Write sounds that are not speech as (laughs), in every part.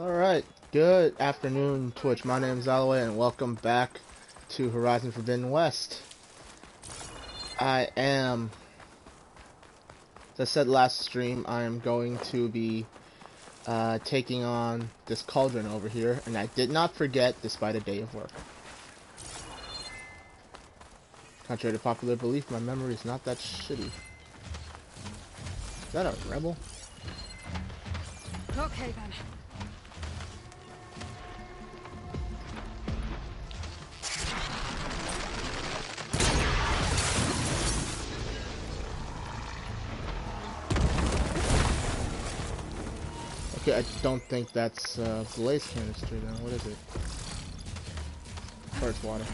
Alright, good afternoon, Twitch. My name is Alloway, and welcome back to Horizon Forbidden West. I am, as I said last stream, I am going to be uh, taking on this cauldron over here, and I did not forget despite a day of work. Contrary to popular belief, my memory is not that shitty. Is that a rebel? Okay then. Don't think that's uh, blaze canister now. What is it? First water.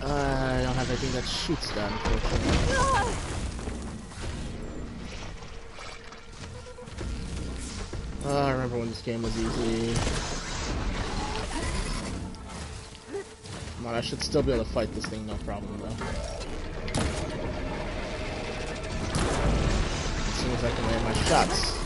Uh, I don't have anything that shoots that, unfortunately. Oh, I remember when this game was easy. Come on, I should still be able to fight this thing, no problem though. As soon as I can land my shots.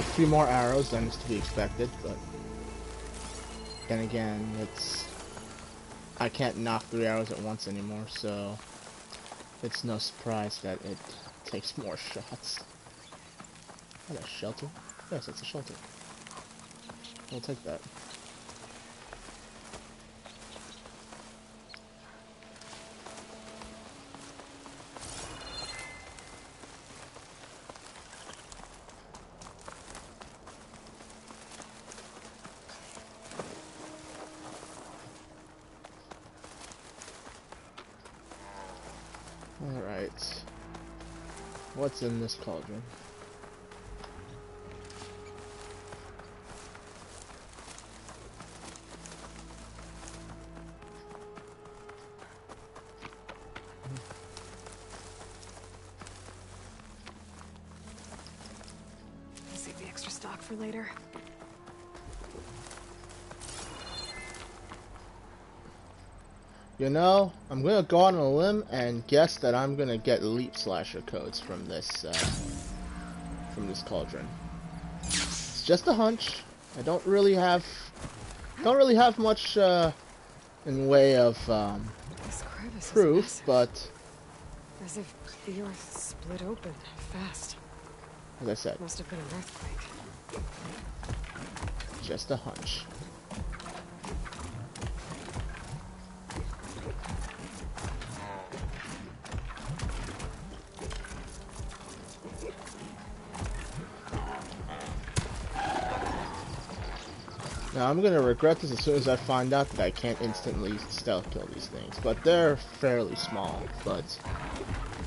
A few more arrows than is to be expected, but then again, it's I can't knock three arrows at once anymore, so it's no surprise that it takes more (laughs) shots. Is that a shelter? Yes, it's a shelter. We'll take that. Alright. In this cauldron? Save the extra stock for later. You know, I'm gonna go on a limb and guess that I'm gonna get Leaplasher codes from this uh, from this cauldron. It's just a hunch. I don't really have don't really have much uh, in way of um, This crevice is proof, but As if the earth split open fast. as I said, Must have been an earthquake. just a hunch. Now I'm gonna regret this as soon as I find out that I can't instantly stealth kill these things, but they're fairly small, but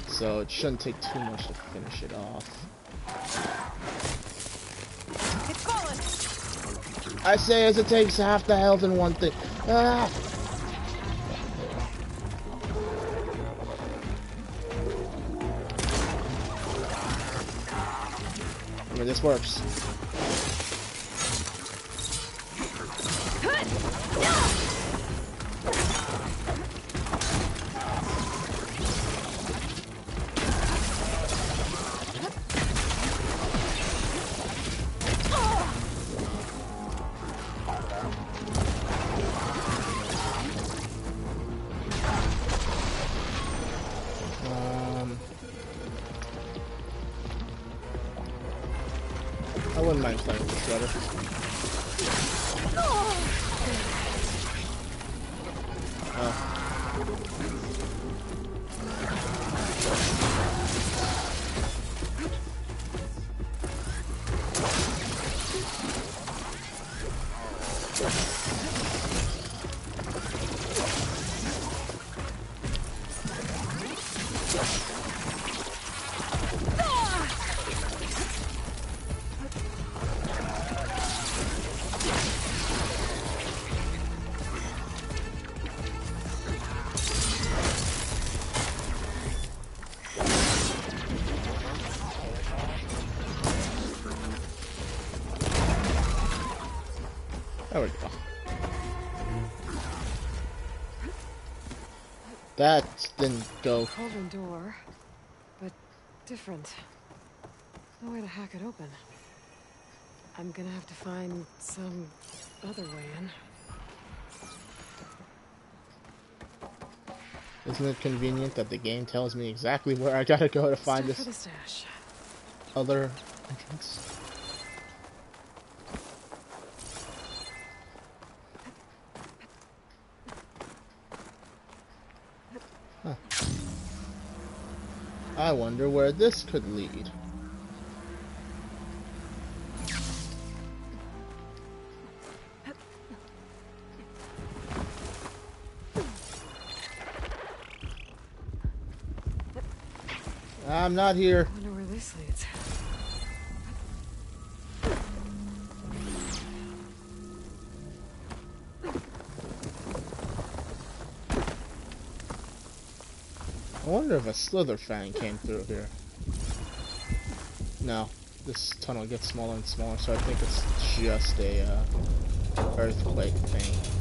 so it shouldn't take too much to finish it off. It's! I say as it takes half the health in one thing. Ah! I mean, this works. I wouldn't mind playing with this better. That didn't go. Cauldron door, but different. No way to hack it open. I'm gonna have to find some other way in. Isn't it convenient that the game tells me exactly where I gotta go to find Stuff this other entrance? I wonder where this could lead. I'm not here. Wonder if a Slitherfang came through here. No, this tunnel gets smaller and smaller, so I think it's just a uh, earthquake thing.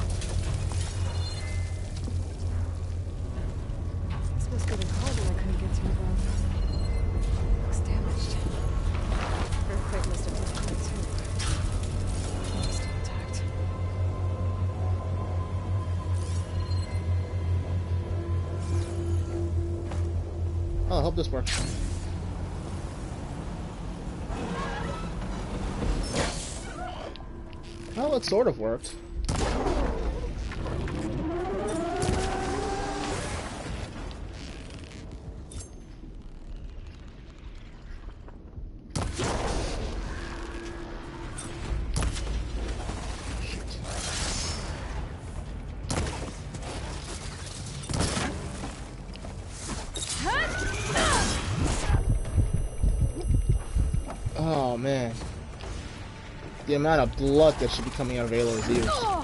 This works. Well, it sort of worked. Oh man. The amount of blood that should be coming out of Aloy's ears.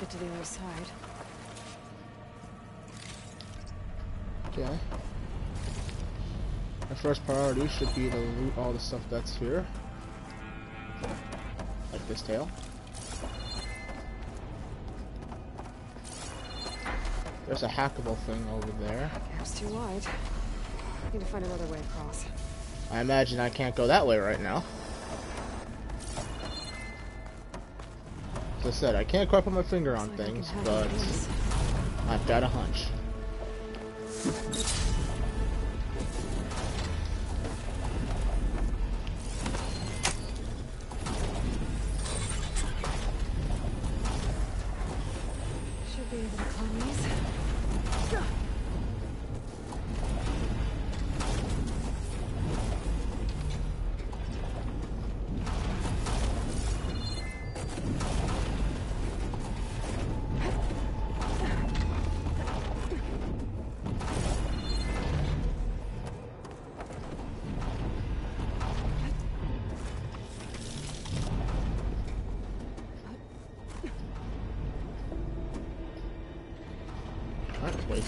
Get to the other side. Okay. My first priority should be to loot all the stuff that's here. Like this tail. There's a hackable thing over there. Gap's too wide. Need to find another way across. I imagine I can't go that way right now. As I said, I can't quite put my finger on things, but. I've got a hunch. Should be able to these.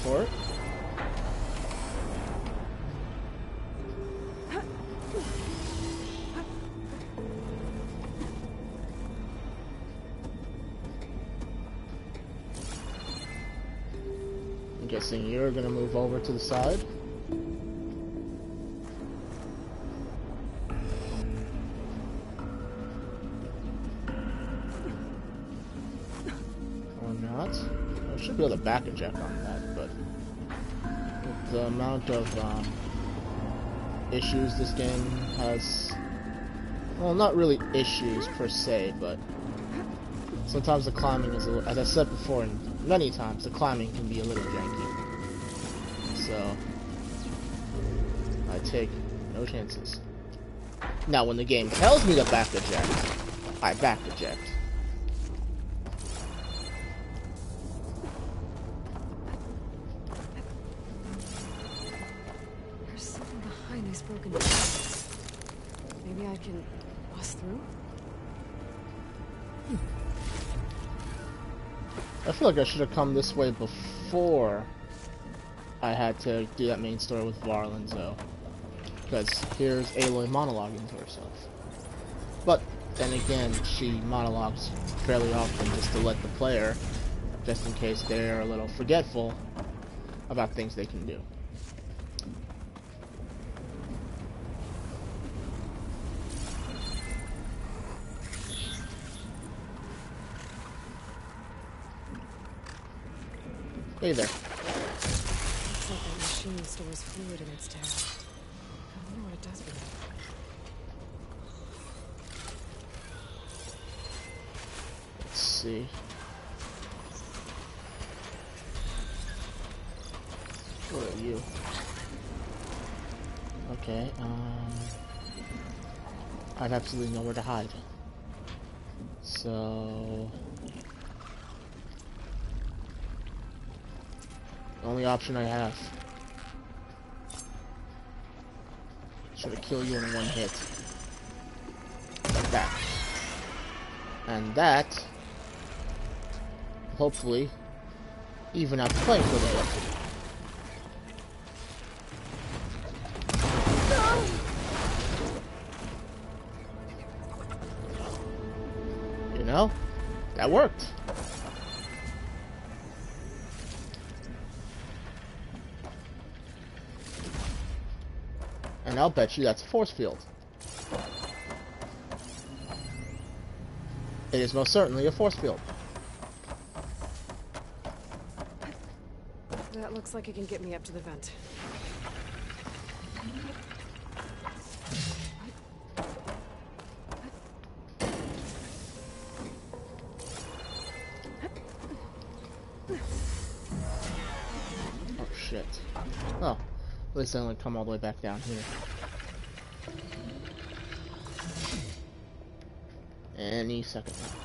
For it. I'm guessing you're gonna move over to the side. Or not. I should be able to back on that, but with the amount of um, issues this game has, well, not really issues per se, but sometimes the climbing is, a, li- as I said before, and many times, the climbing can be a little janky. So, I take no chances. Now, when the game tells me to back eject, I back eject. Like I should have come this way before I had to do that main story with Varlin, though. Because here's Aloy monologuing to herself. But then again, she monologues fairly often just to let the player, just in case they're a little forgetful about things they can do. Hey there. Looks like that machine stores fluid in its tab. I wonder what it does with it. Let's see. What are you? Okay, um... I have absolutely nowhere to hide. So... The only option I have. Should have killed you in one hit. Like that. And that hopefully even out the field a bit. You know, that worked. And I'll bet you that's a force field. It is most certainly a force field. That looks like it can get me up to the vent. I only come all the way back down here. Any second now.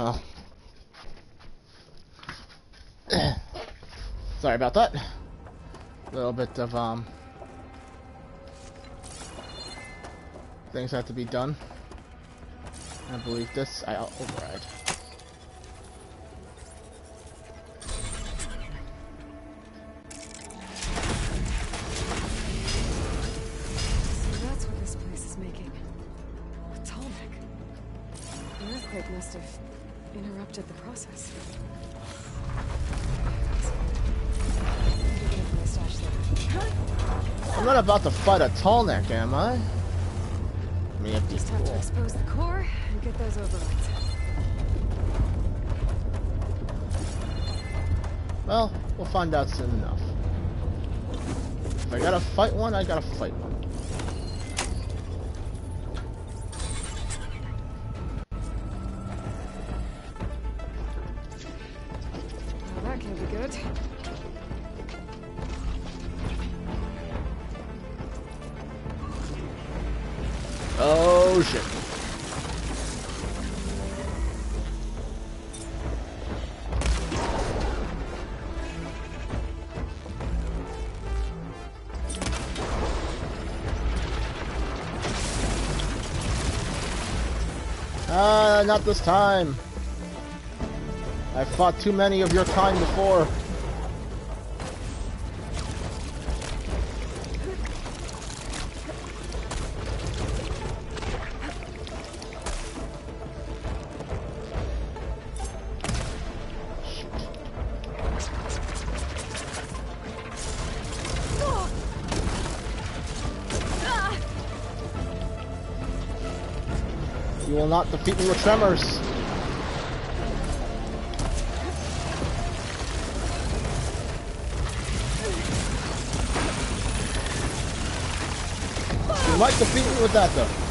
Oh. Sorry about that. A little bit of, um... Things have to be done. I believe this, I'll override. Interrupted the process. Give my stash there. I'm not about to fight a tall neck, am I? I mean, Just have to expose the core and get those overrides. Well, we'll find out soon enough. If I gotta fight one, I gotta fight one. Not this time. I've fought too many of your kind before. Not me with tremors. You might defeat me with that though.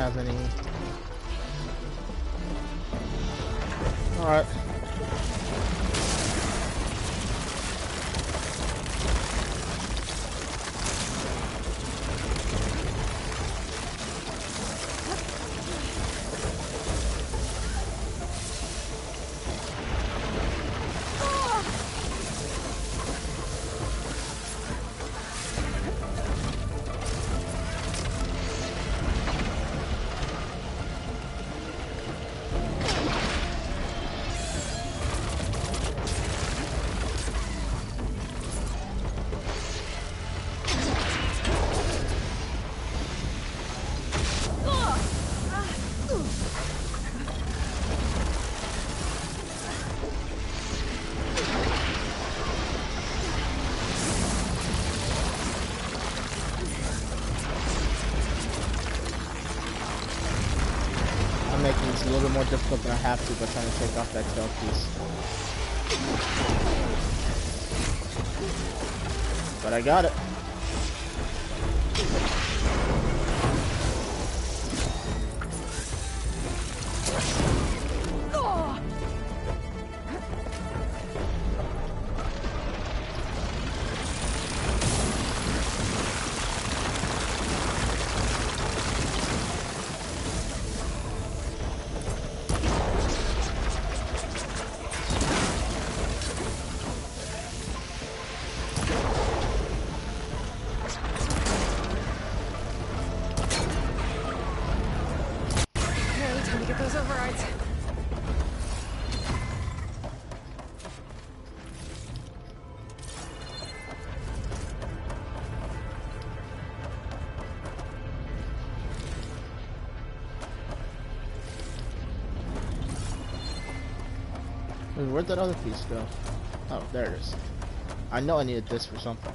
Have any. Making this a little bit more difficult than I have to by trying to take off that tail piece. But I got it. Okay, that other piece go? Oh, there it is. I know I needed this for something.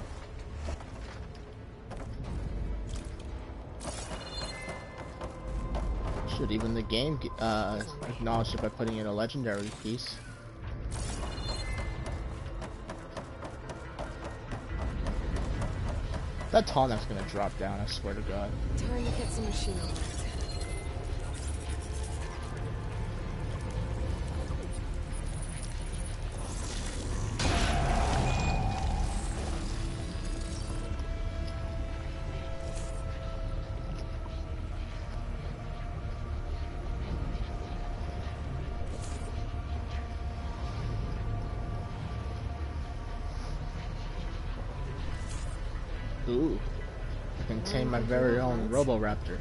Should even the game uh, acknowledge it by putting in a legendary piece. That tallneck's gonna drop down, I swear to god. Time to get some very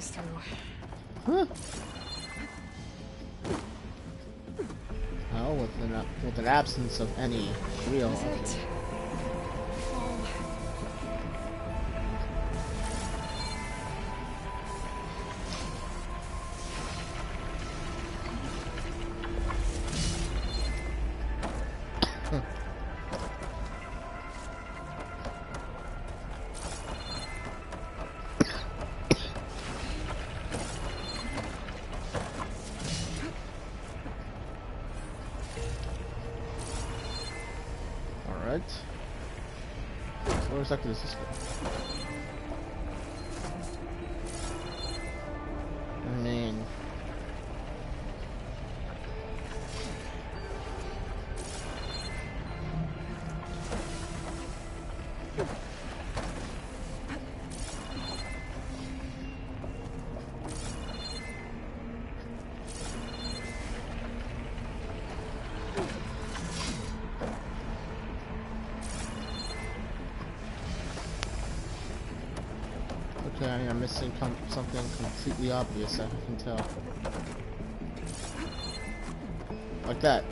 Through. Huh. Well, with an, with an absence of any real... Is it? Where exactly does this something completely obvious, I can tell. Like that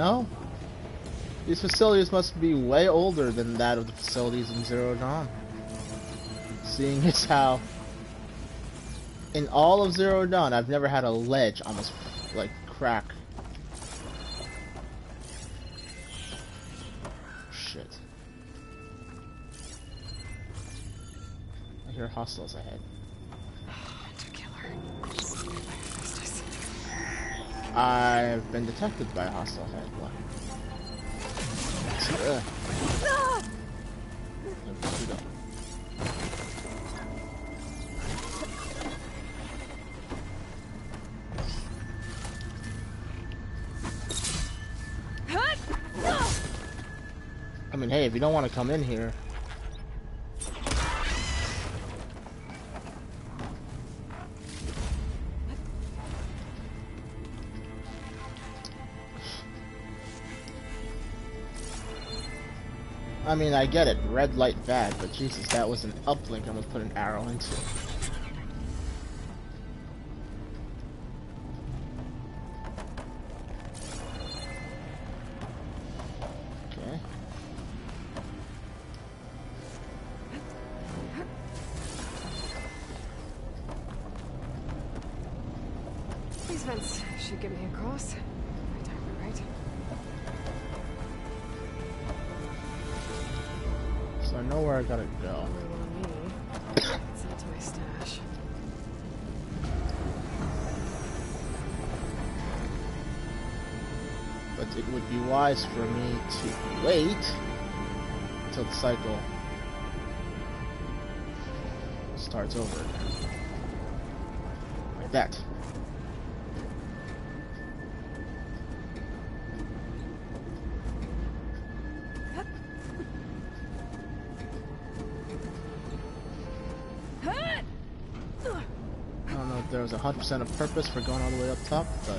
Know? These facilities must be way older than that of the facilities in Zero Dawn. Seeing as how in all of Zero Dawn I've never had a ledge almost like crack. Shit. I hear hostiles ahead. I've been detected by a hostile head. What? Ugh. There we go. Hut! I mean, hey, if you don't want to come in here, I mean, I get it, red light bad, but Jesus, that was an uplink I almost put an arrow into. Cycle starts over. Like that. I don't know if there was a hundred percent of purpose for going all the way up top, but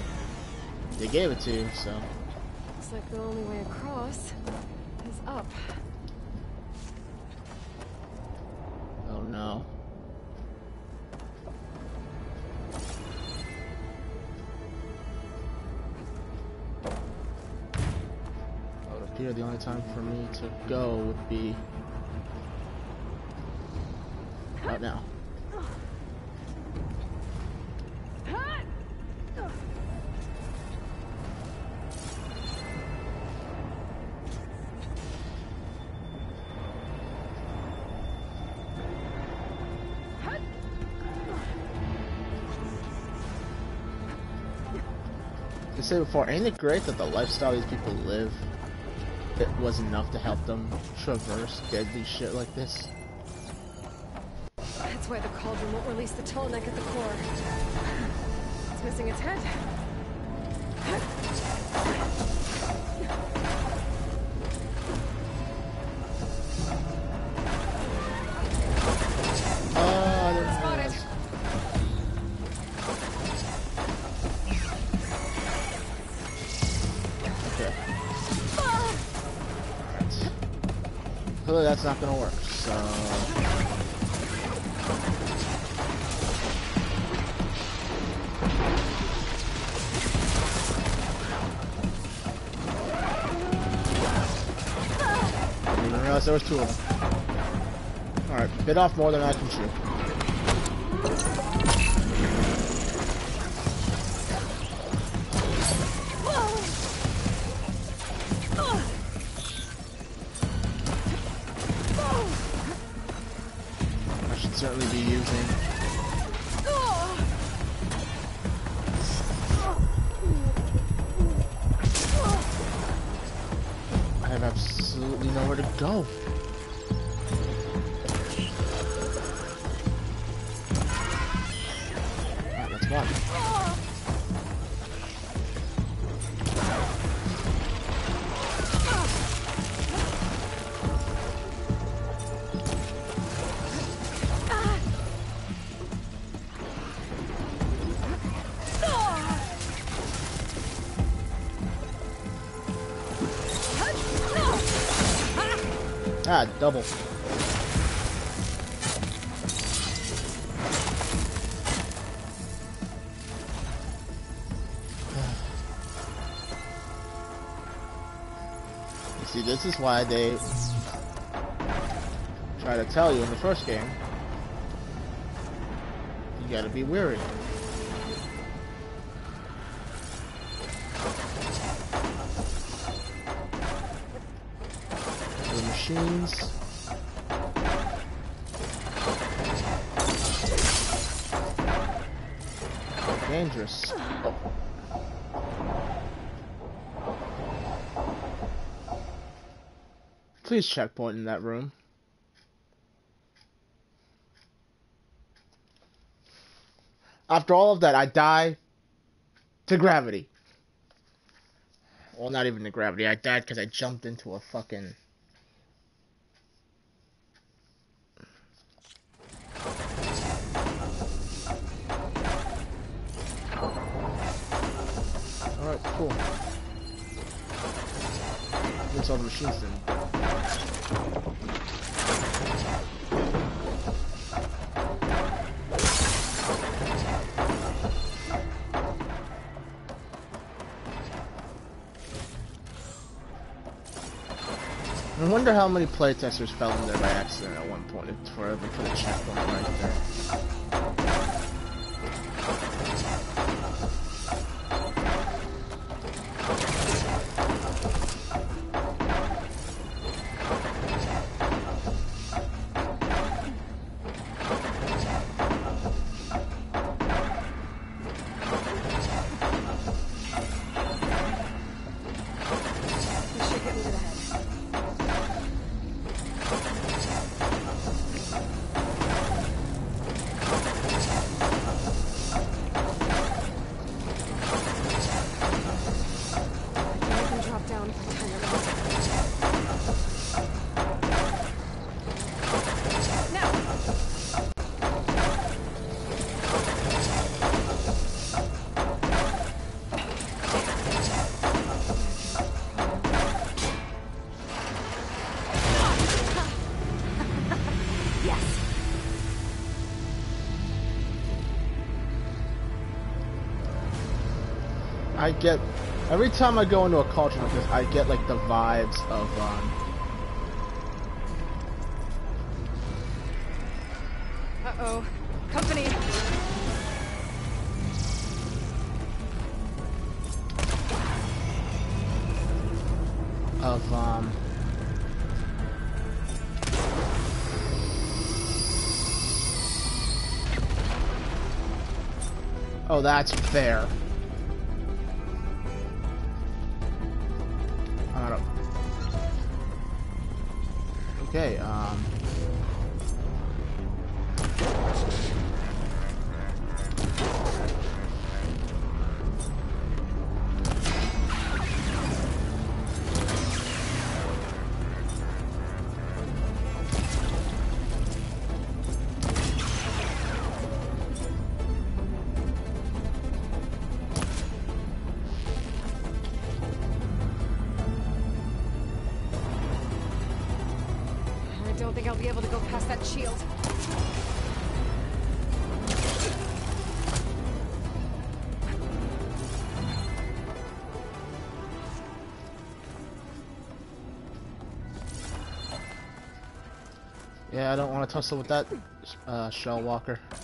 they gave it to you, so Looks like the only way across is up. Time for me to go would be right now. Said before, ain't it great that the lifestyle these people live was enough to help them traverse deadly shit like this? That's why the cauldron won't release the tall neck at the core. It's missing its head. That's not gonna work, so... Didn't realize there was two of them. Alright, bit off more than I can chew. Double. See, this is why they try to tell you in the first game. You gotta be wary. Machines. Dangerous. Please checkpoint in that room. After all of that, I die to gravity. Well, not even to gravity. I died because I jumped into a fucking. Cool. Looks all the machines then. I wonder how many playtesters fell in there by accident at one point for put a checkpoint right there. I get every time I go into a culture like this, I get like the vibes of um. Uh oh. Company. Of um. Oh, that's fair. Tussle with that uh, shell walker. I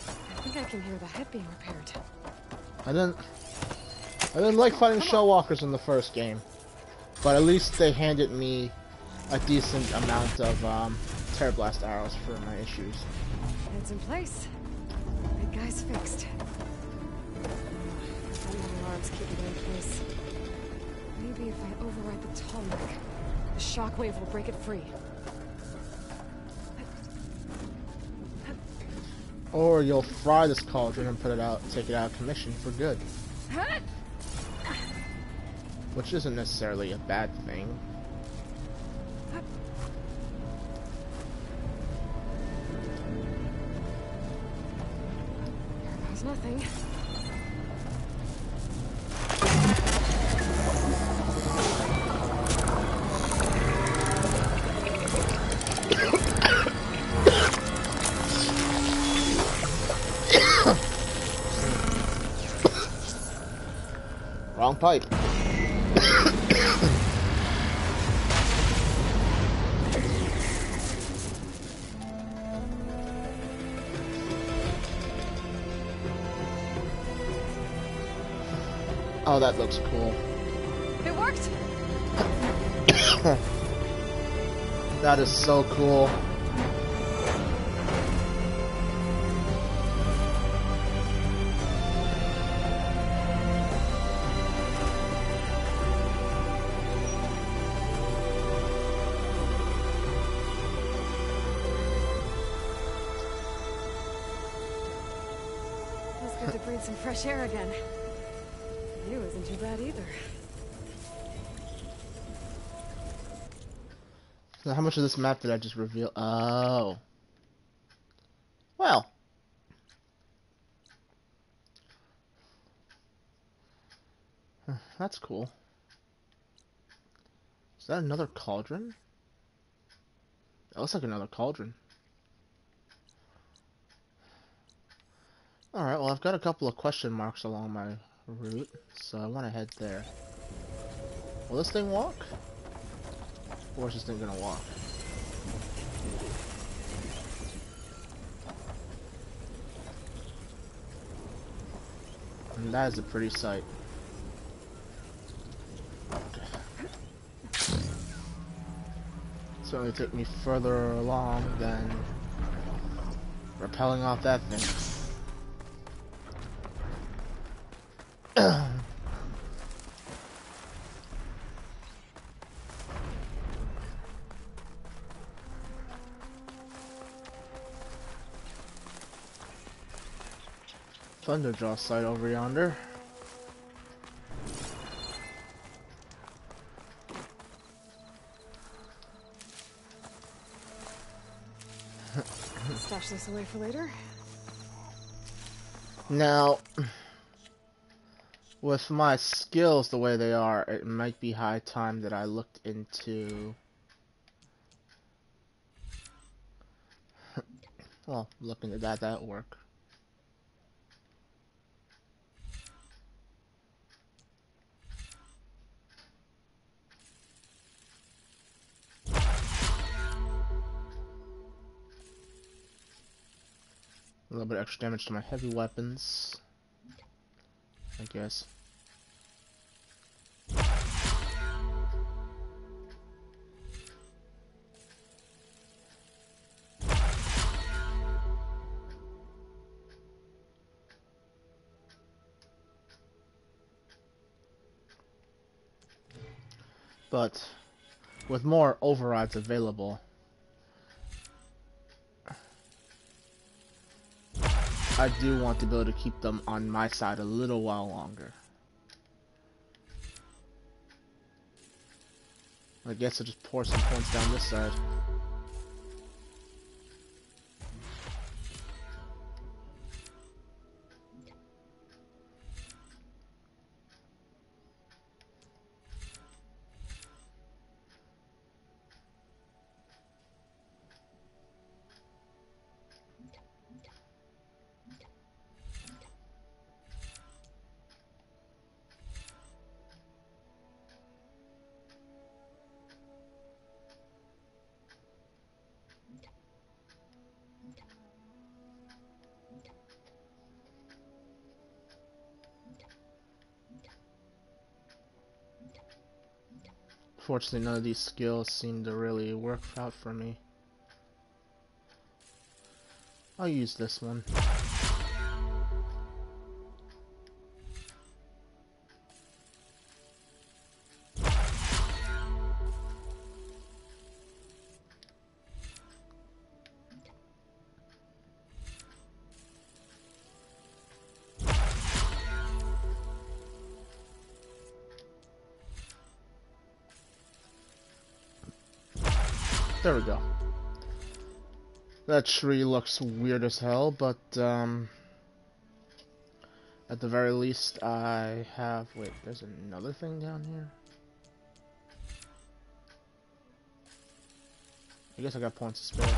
think I can hear the head being repaired. I didn't. I didn't like fighting shell walkers in the first game, but at least they handed me a decent amount of um, Tearblast arrows for my issues. It's in place. Big guy's fixed. Some alarms keep it in place. Maybe if I override the Tallneck, the shockwave will break it free. Or you'll fry this cauldron and put it out, take it out of commission for good, which isn't necessarily a bad thing. Pipe. (coughs) oh, that looks cool. It worked! (coughs) That is so cool. Some fresh air again. You isn't too bad either. So how much of this map did I just reveal? Oh. Well. That's cool. Is that another cauldron? That looks like another cauldron. Alright, well I've got a couple of question marks along my route, so I want to head there. Will this thing walk? Or is this thing gonna walk? And that is a pretty sight. Certainly took me further along than rappelling off that thing. (clears throat) Thunderjaw site over yonder. Stash this away for later. Now, with my skills the way they are, it might be high time that I looked into... (coughs) well, looking at that, that work. A little bit extra damage to my heavy weapons. I guess. But with more overrides available, I do want to be able to keep them on my side a little while longer. I guess I'll just pour some points down this side. Fortunately, none of these skills seem to really work out for me. I'll use this one. That tree looks weird as hell, but, um... At the very least, I have... Wait, there's another thing down here? I guess I got points to spare.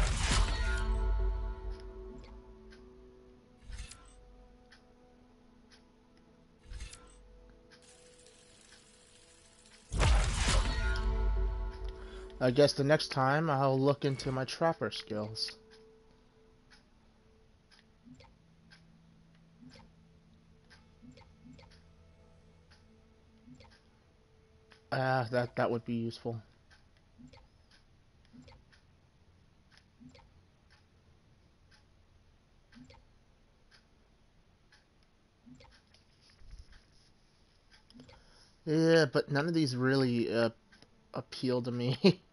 I guess the next time I'll look into my trapper skills. Ah, uh, that that would be useful. Yeah, but none of these really uh, appeal to me. (laughs)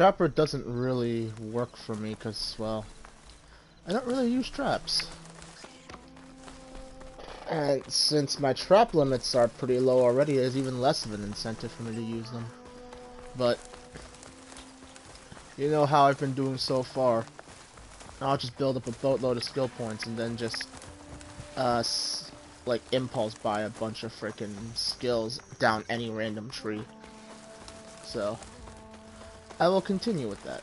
Trapper doesn't really work for me because, well, I don't really use traps. And since my trap limits are pretty low already, there's even less of an incentive for me to use them. But, you know how I've been doing so far. I'll just build up a boatload of skill points and then just, uh, like, impulse buy a bunch of freaking skills down any random tree. So, I will continue with that.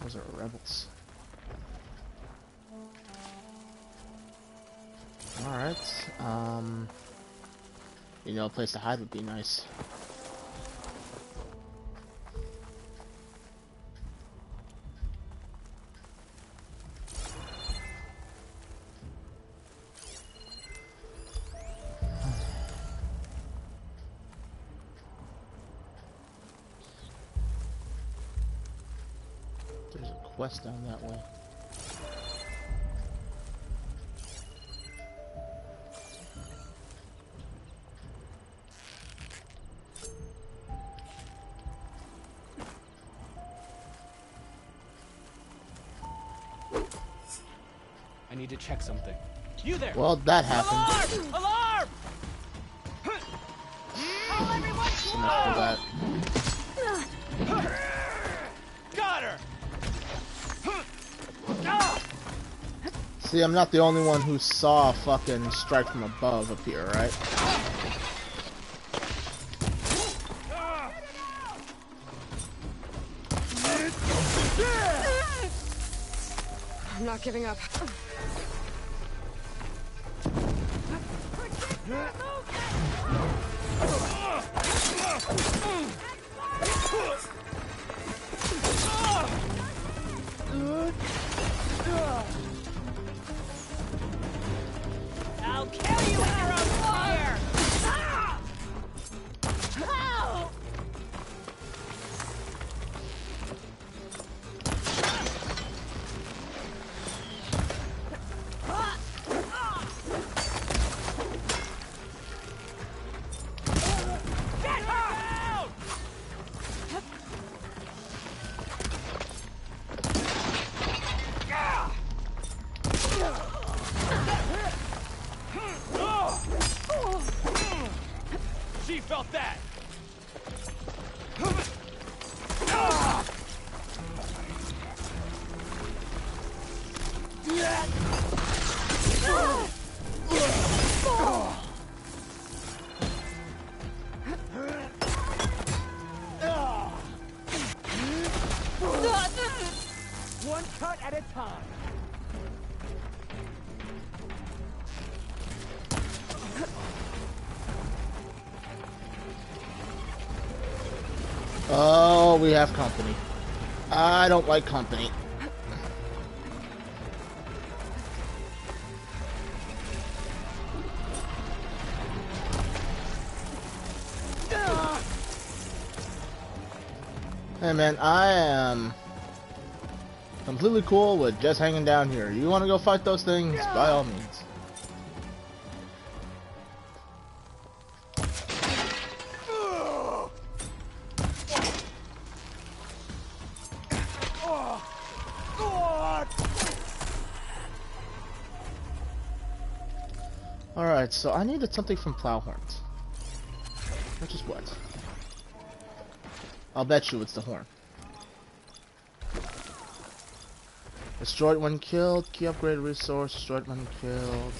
Those are rebels. Alright, um... You know, a place to hide would be nice. quest down that way. I need to check something. You there? Well, that happened. Alarm! See, I'm not the only one who saw a fucking strike from above here, right? I'm not giving up. Don't like company. Hey man, I am completely cool with just hanging down here. You want to go fight those things? By all means. So I needed something from Plowhorns. Which is what? I'll bet you it's the horn. Destroyed when killed, key upgrade resource, destroyed when killed.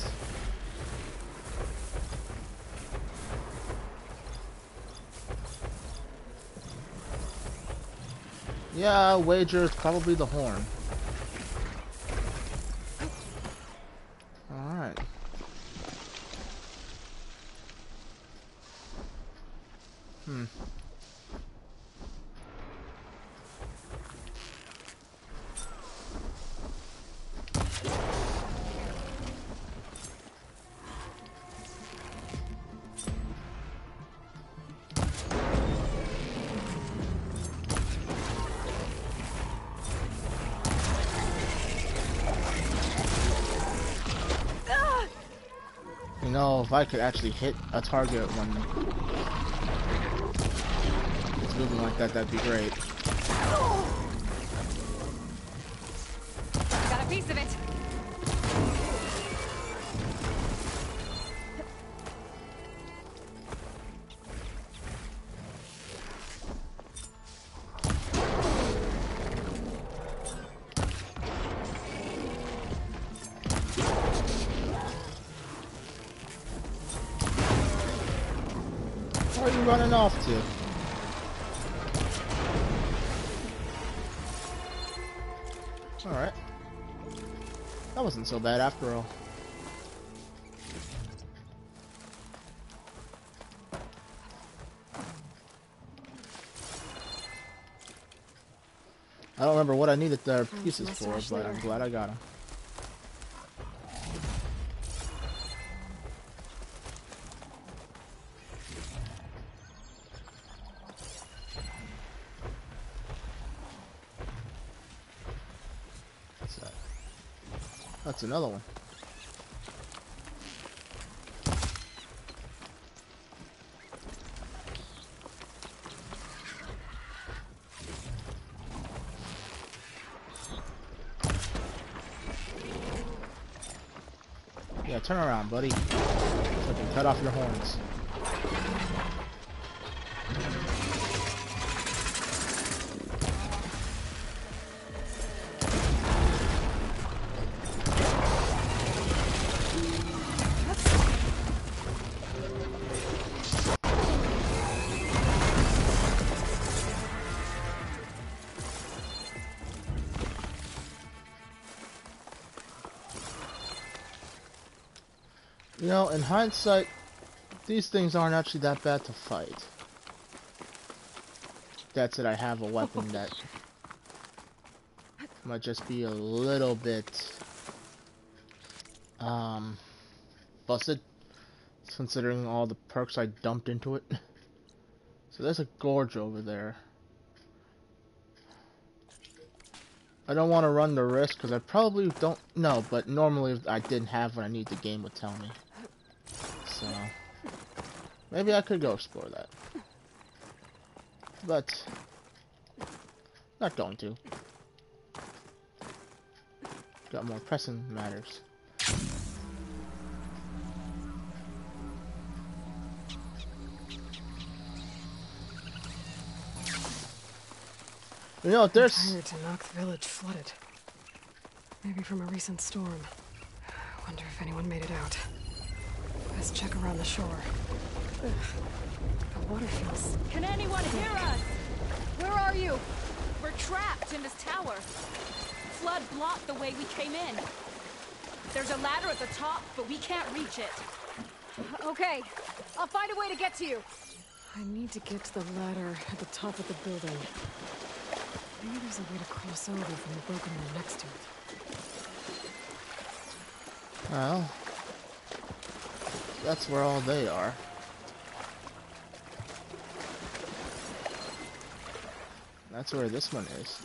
Yeah, wager it's probably the horn. I could actually hit a target when it's moving like that, that'd be great. So bad after all. I don't remember what I needed the pieces for, but I'm glad I got them. Another one. Yeah, turn around, buddy. So I cut off your horns. Know, in hindsight, these things aren't actually that bad to fight. That's it, I have a weapon that (laughs) might just be a little bit um busted considering all the perks I dumped into it. (laughs) So there's a gorge over there. I don't want to run the risk because I probably don't know, but normally if I didn't have what I need, the game would tell me. So maybe I could go explore that, but not going to. Got more pressing matters. You know, there's Entire Tenakth village flooded. Maybe from a recent storm. I wonder if anyone made it out. Best check around the shore. Ugh. The water feels. Can anyone hear us? Where are you? We're trapped in this tower. Flood blocked the way we came in. There's a ladder at the top, but we can't reach it. Okay, I'll find a way to get to you. I need to get to the ladder at the top of the building. Maybe there's a way to cross over from the broken one next to it. well, that's where all they are. That's where this one is.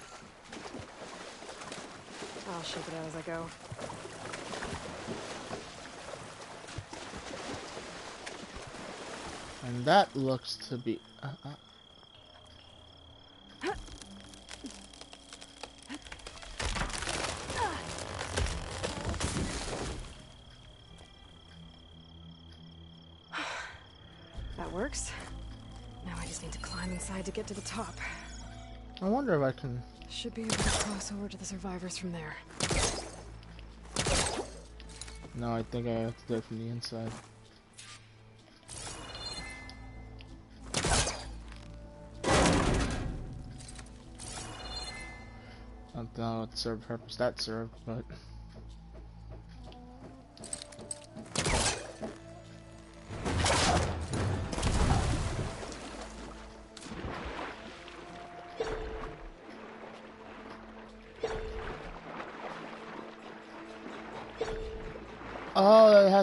I'll shake it out as I go. And that looks to be. Uh, uh, inside to get to the top. I wonder if I can. Should be able to cross over to the survivors from there. No, I think I have to do it from the inside. I don't know what served purpose that served, but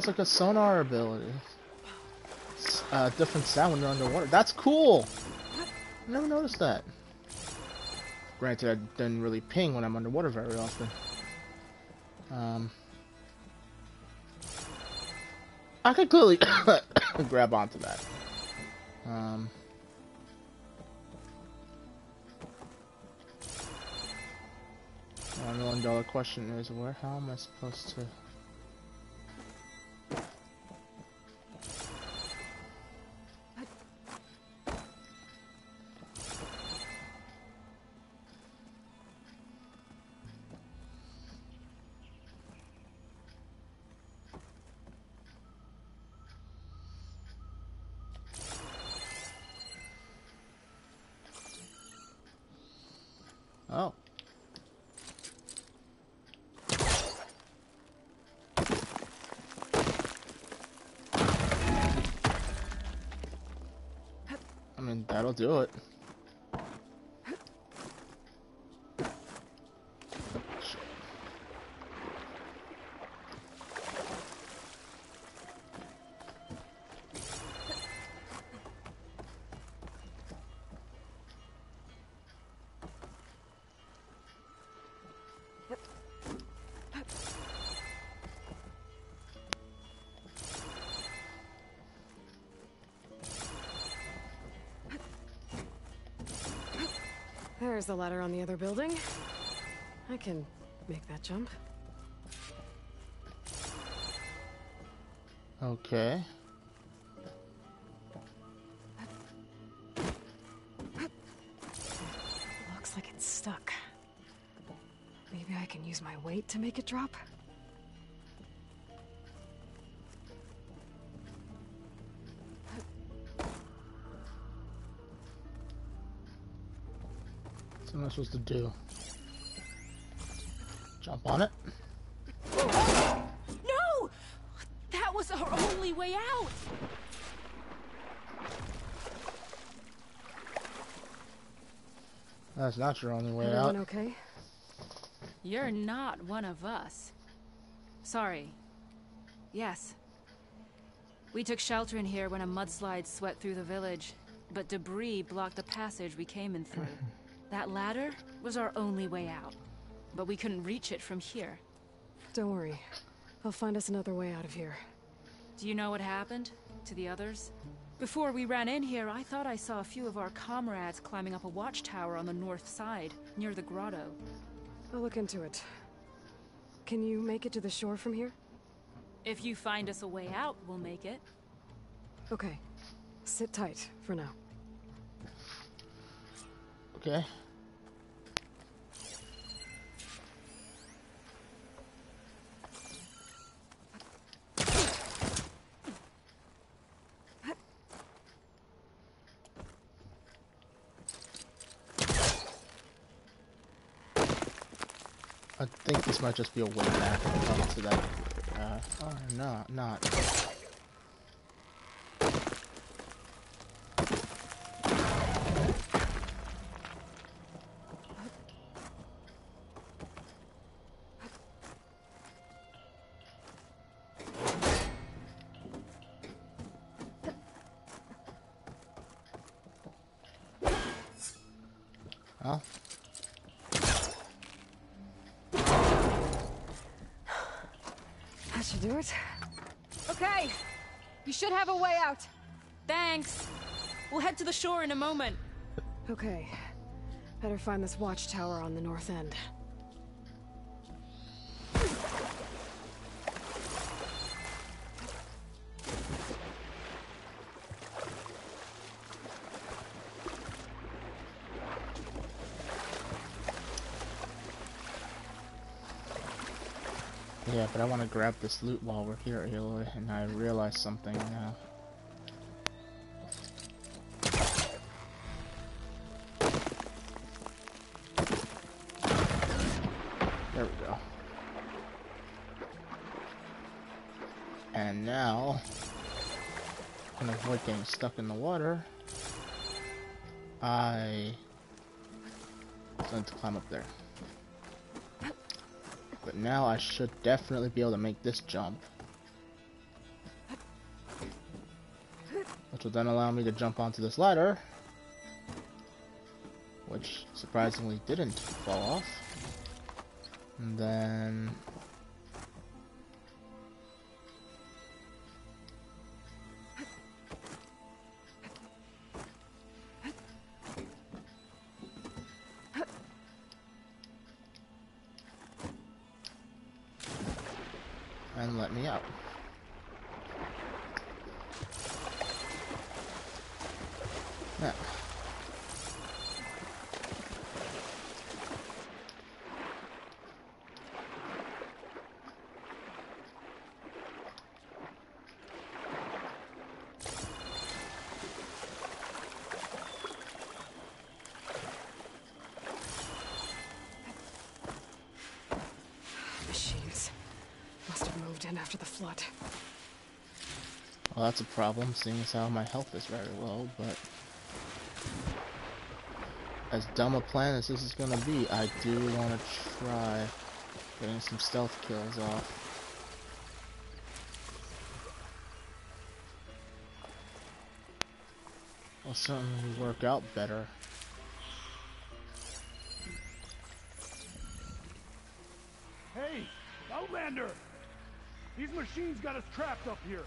has like a sonar ability. Uh, different sound when you're underwater. That's cool. I never noticed that. Granted, I didn't really ping when I'm underwater very often. Um, I could clearly (coughs) grab onto that. Um, one million dollar question is where? How am I supposed to? Do it. There's the ladder on the other building. I can make that jump. Okay. Looks like it's stuck. Maybe I can use my weight to make it drop? Am I supposed to do? Jump on it? No! That was our only way out! That's not your only way Everyone out. okay? You're not one of us. Sorry. Yes. We took shelter in here when a mudslide swept through the village, but debris blocked the passage we came in through. (laughs) that ladder was our only way out, but we couldn't reach it from here. Don't worry. I'll find us another way out of here. Do you know what happened to the others? Before we ran in here, I thought I saw a few of our comrades climbing up a watchtower on the north side, near the grotto. I'll look into it. Can you make it to the shore from here? If you find us a way out, we'll make it. Okay. Sit tight for now. Okay. I think this might just be a way back to that. Uh, or no, not. Well, That should do it. Okay. You should have a way out. Thanks. We'll head to the shore in a moment. Okay. Better find this watchtower on the north end. But I want to grab this loot while we're here, Aloy, and I realize something now. There we go. And now, I to avoid getting stuck in the water, I need to climb up there. Now I should definitely be able to make this jump. Which will then allow me to jump onto this ladder. Which surprisingly didn't fall off. And then... that's a problem, seeing as how my health is very low, but... As dumb a plan as this is gonna be, I do want to try getting some stealth kills off. Will certainly work out better. Hey, Outlander! These machines got us trapped up here.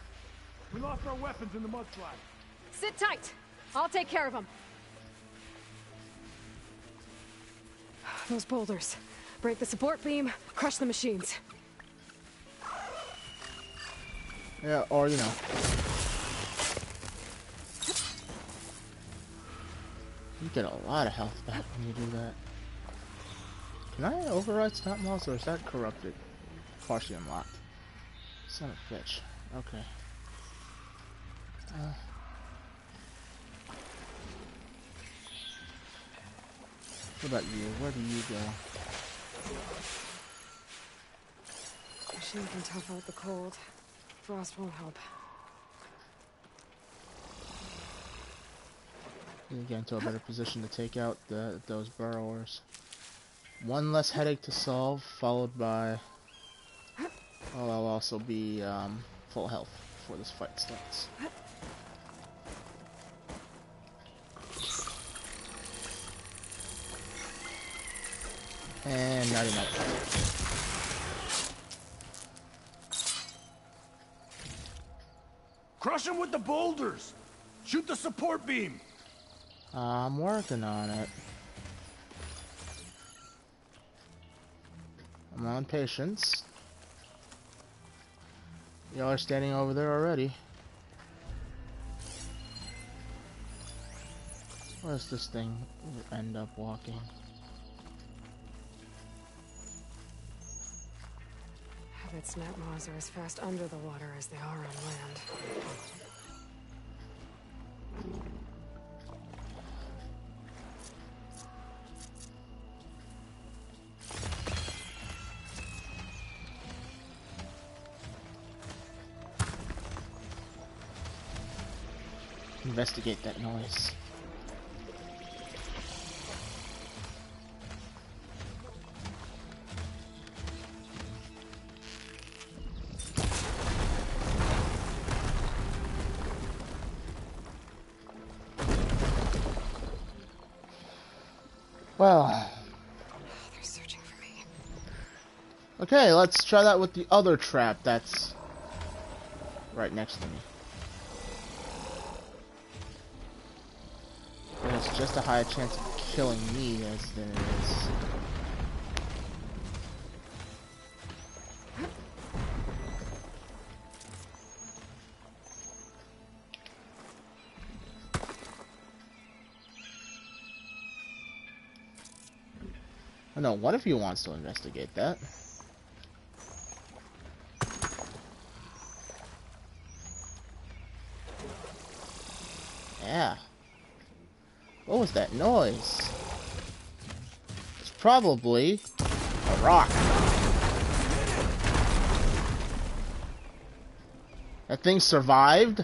We lost our weapons in the mudslide. Sit tight! I'll take care of them. Those boulders. Break the support beam, crush the machines. Yeah, or you know. You get a lot of health back when you do that. Can I override stop mouse or is that corrupted? Partially unlocked. Son of a bitch. Okay. Uh, what about you? Where do you go? Machine can tough out the cold. Frost won't help. You get into a better position to take out the those burrowers. One less headache to solve, followed by. Oh, I'll also be um, full health before this fight starts. And not enough. Crush him with the boulders! Shoot the support beam! I'm working on it. I'm on patience. Y'all are standing over there already. Where's this thing end up walking? Habits Netmars are as fast under the water as they are on land. Investigate that noise. Let's try that with the other trap that's right next to me. And it's just a higher chance of killing me as it is. Oh no, one of you wants to investigate that. Yeah. What was that noise? It's probably a rock. That thing survived?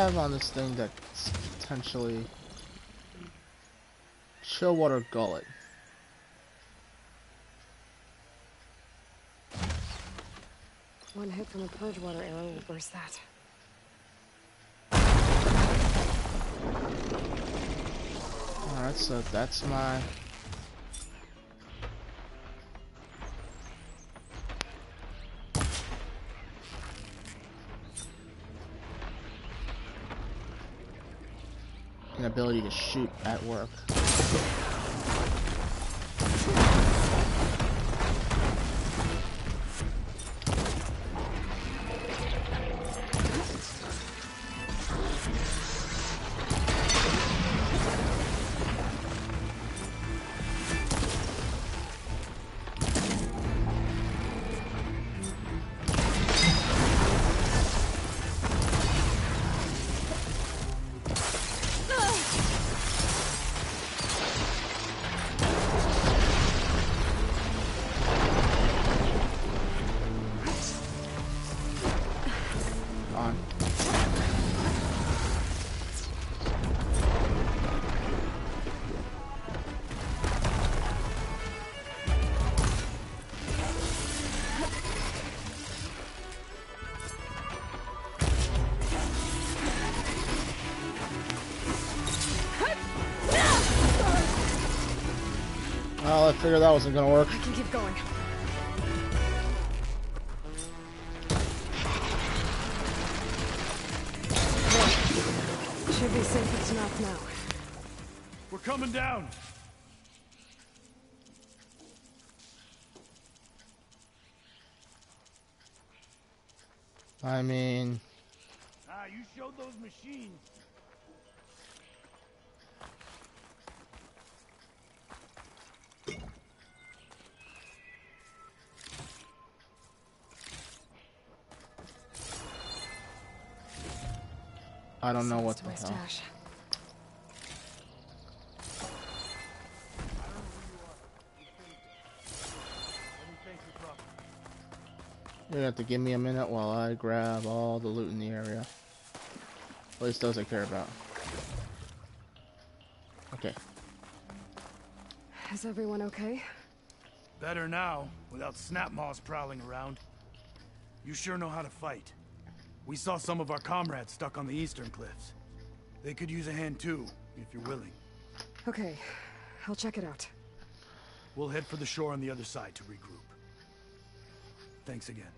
Have on this thing that's potentially... Chillwater Gullet. One hit from a Purgewater arrow will burst that. Alright, so that's my... ability to shoot at work. Figured that wasn't gonna work. I don't know Send what this the to my hell. stash. Let me thank you properly. You're gonna have to give me a minute while I grab all the loot in the area. At least those I care about. Okay. Is everyone okay? Better now, without Snapmaws prowling around. You sure know how to fight. We saw some of our comrades stuck on the eastern cliffs. They could use a hand too, if you're willing. Okay, I'll check it out. We'll head for the shore on the other side to regroup. Thanks again.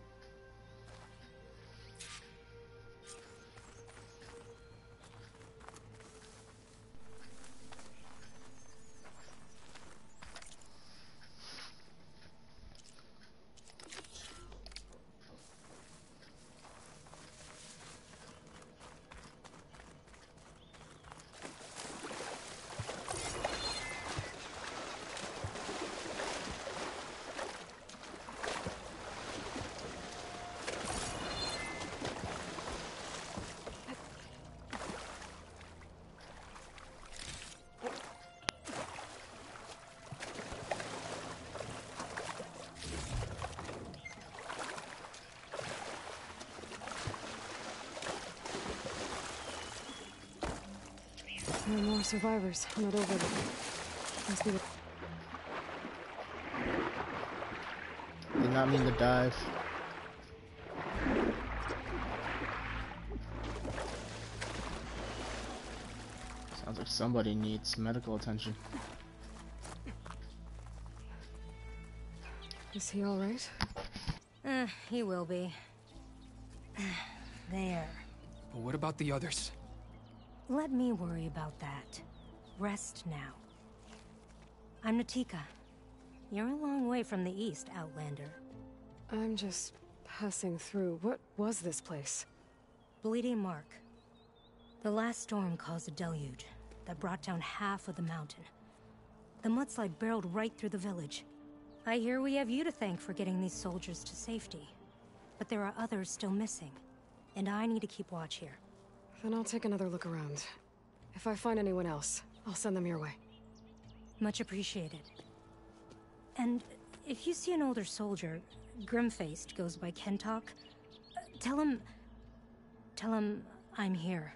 There are more survivors. I'm Not over there. Must be the Did not mean to dive. Sounds like somebody needs medical attention. Is he alright? Eh, he will be. There. But what about the others? Let me worry about that. Rest now. I'm Natika. You're a long way from the east, Outlander. I'm just passing through. What was this place? Bleeding Mark. The last storm caused a deluge that brought down half of the mountain. The mudslide barreled right through the village. I hear we have you to thank for getting these soldiers to safety. But there are others still missing, and I need to keep watch here. Then I'll take another look around. If I find anyone else, I'll send them your way. Much appreciated. And if you see an older soldier, grim-faced, goes by Kentok, uh, tell him... Tell him I'm here.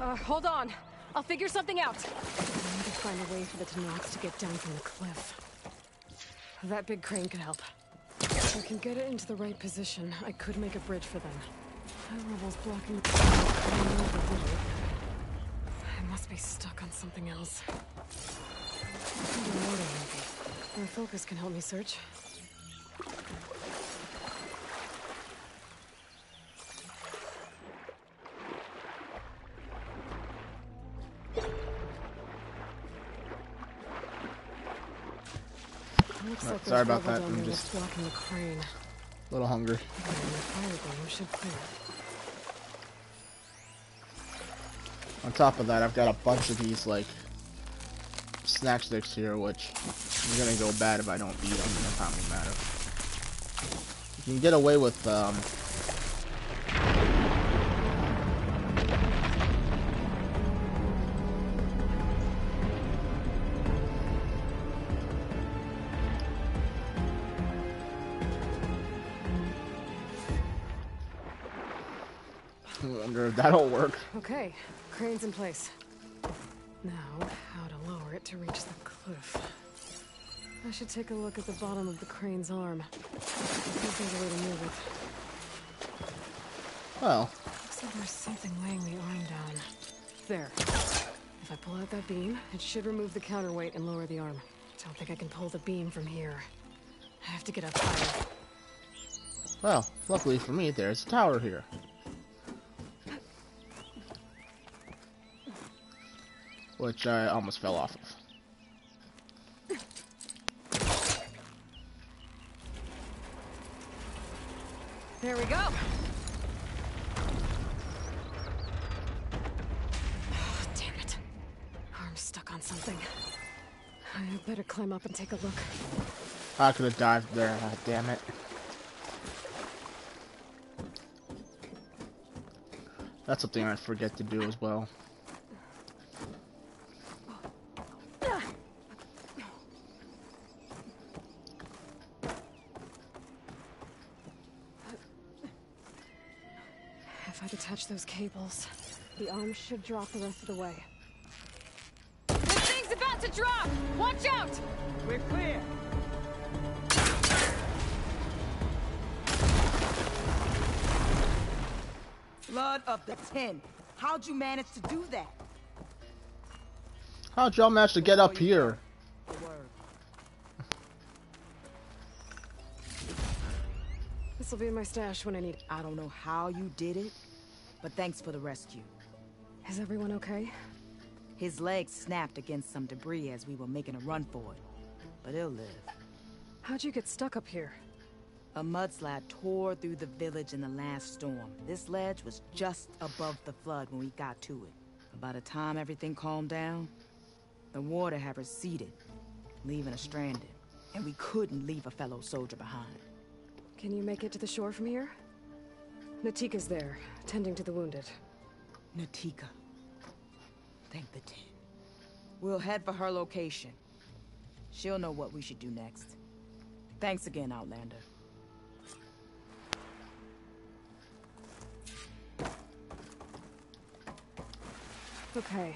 Uh, hold on. I'll figure something out. I need to find a way for the Tenakth to get down from the cliff. That big crane could help. If I can get it into the right position, I could make a bridge for them. High level's blocking the crane over. I must be stuck on something else. Underwater, maybe. My focus can help me search. Sorry about that, I'm just- the crane. A little hungry. And the fire beam should clear. On top of that, I've got a bunch of these, like, snack sticks here, which are gonna go bad if I don't eat them in a timely manner. You can get away with, um... work. Okay, crane's in place. Now, how to lower it to reach the cliff. I should take a look at the bottom of the crane's arm. There's a way to move it. Well, Looks like there's something weighing the arm down. There. If I pull out that beam, it should remove the counterweight and lower the arm. Don't think I can pull the beam from here. I have to get up higher. well, luckily for me, there's a tower here. Which I almost fell off of. There we go. Oh, (sighs) damn it. Arm's stuck on something. I better climb up and take a look. I could have dived there, ah, damn it. That's something I forget to do as well. Cables, the arms should drop the rest of the way. This thing's about to drop! Watch out! We're clear. Blood of the Ten. How'd you manage to do that? How'd y'all manage to get up here? This'll be in my stash when I need it. I don't know how you did it, but thanks for the rescue. Is everyone okay? His legs snapped against some debris as we were making a run for it. But he'll live. How'd you get stuck up here? A mudslide tore through the village in the last storm. This ledge was just above the flood when we got to it. By the time everything calmed down, the water had receded, leaving us stranded. And we couldn't leave a fellow soldier behind. Can you make it to the shore from here? Natika's there, tending to the wounded. Natika. Thank the Ten. We'll head for her location. She'll know what we should do next. Thanks again, Outlander. Okay.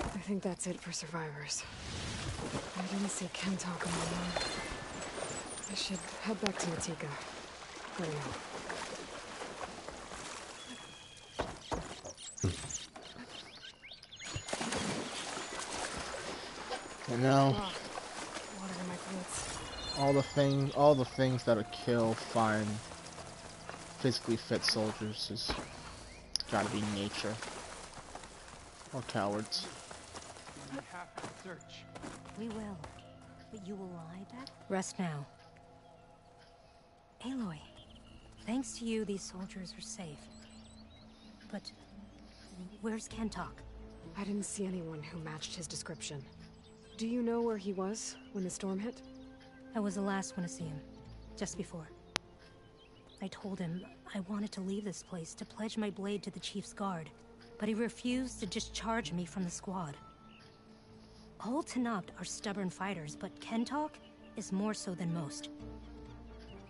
I think that's it for survivors. I didn't see on the line. I should head back to Natika. For now. You know, water in my boots. all the thing, all the things that'll kill fine, physically fit soldiers is gotta be nature or cowards. We have to search. We will. But you will lie back? Rest now. Aloy, thanks to you, these soldiers are safe. But where's Kentok? I didn't see anyone who matched his description. Do you know where he was when the storm hit? I was the last one to see him, just before. I told him I wanted to leave this place to pledge my blade to the Chief's guard, but he refused to discharge me from the squad. All Tenakth are stubborn fighters, but Kentok is more so than most.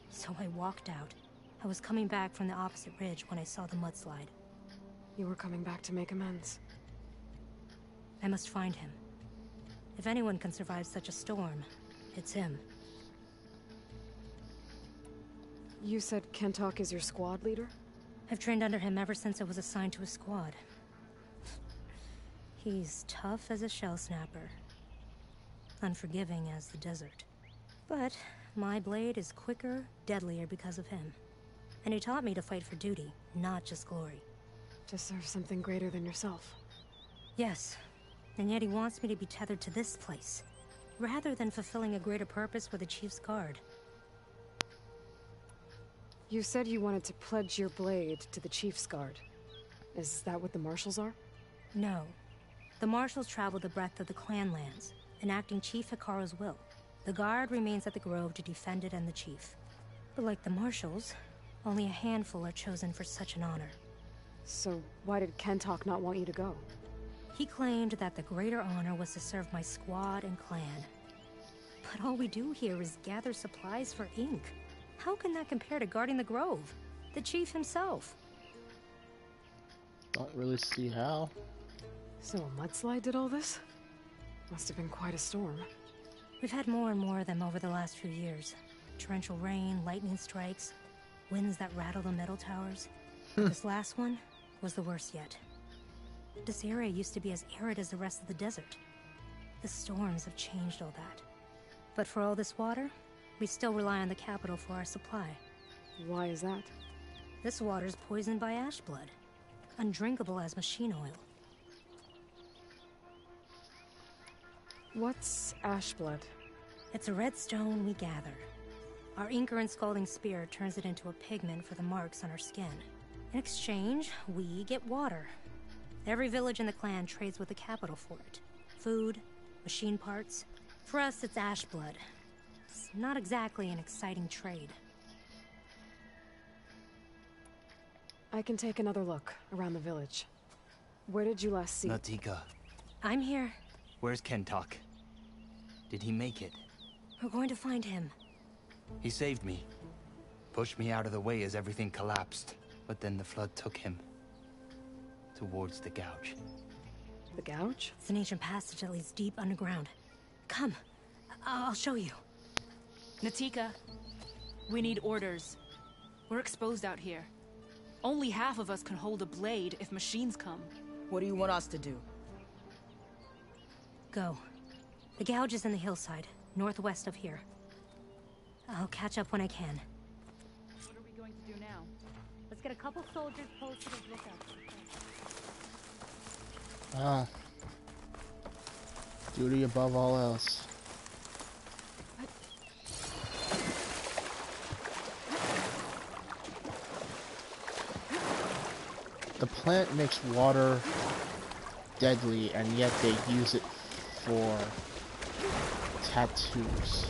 So I walked out. I was coming back from the opposite ridge when I saw the mudslide. You were coming back to make amends. I must find him. If anyone can survive such a storm, it's him. You said Kentok is your squad leader? I've trained under him ever since I was assigned to a squad. He's tough as a Shellsnapper, unforgiving as the desert. But my blade is quicker, deadlier because of him. And he taught me to fight for duty, not just glory. To serve something greater than yourself. Yes, and yet he wants me to be tethered to this place, rather than fulfilling a greater purpose with the Chief's Guard. You said you wanted to pledge your blade to the Chief's Guard. Is that what the Marshals are? No. The Marshals travel the breadth of the clan lands, enacting Chief Hekarro's will. The Guard remains at the Grove to defend it and the Chief. But like the Marshals, only a handful are chosen for such an honor. So why did Kentok not want you to go? He claimed that the greater honor was to serve my squad and clan. But all we do here is gather supplies for ink. How can that compare to guarding the Grove? The Chief himself. Don't really see how. So a mudslide did all this? Must have been quite a storm. We've had more and more of them over the last few years. Torrential rain, lightning strikes, winds that rattle the metal towers. Hmm. this last one was the worst yet. This area used to be as arid as the rest of the desert. The storms have changed all that. But for all this water, we still rely on the capital for our supply. Why is that? This water's poisoned by ash blood, undrinkable as machine oil. What's ash blood? It's a red stone we gather. Our Inker and Scalding Spear turns it into a pigment for the marks on our skin. In exchange, we get water. Every village in the clan trades with the capital for it. Food, machine parts. For us, it's ash blood. It's not exactly an exciting trade. I can take another look around the village. Where did you last see? Natika, I'm here. where's Kentok? Did he make it? We're going to find him. He saved me. Pushed me out of the way as everything collapsed. But then the flood took him. Towards the gouge. The gouge? It's an ancient passage that leads deep underground. Come. I- I'll show you. Natika, we need orders. We're exposed out here. Only half of us can hold a blade if machines come. What do you want us to do? Go. The gouge is in the hillside, northwest of here. I'll catch up when I can. What are we going to do now? Let's get a couple soldiers posted as lookouts. Ah. Duty above all else. The plant makes water deadly, and yet they use it for tattoos.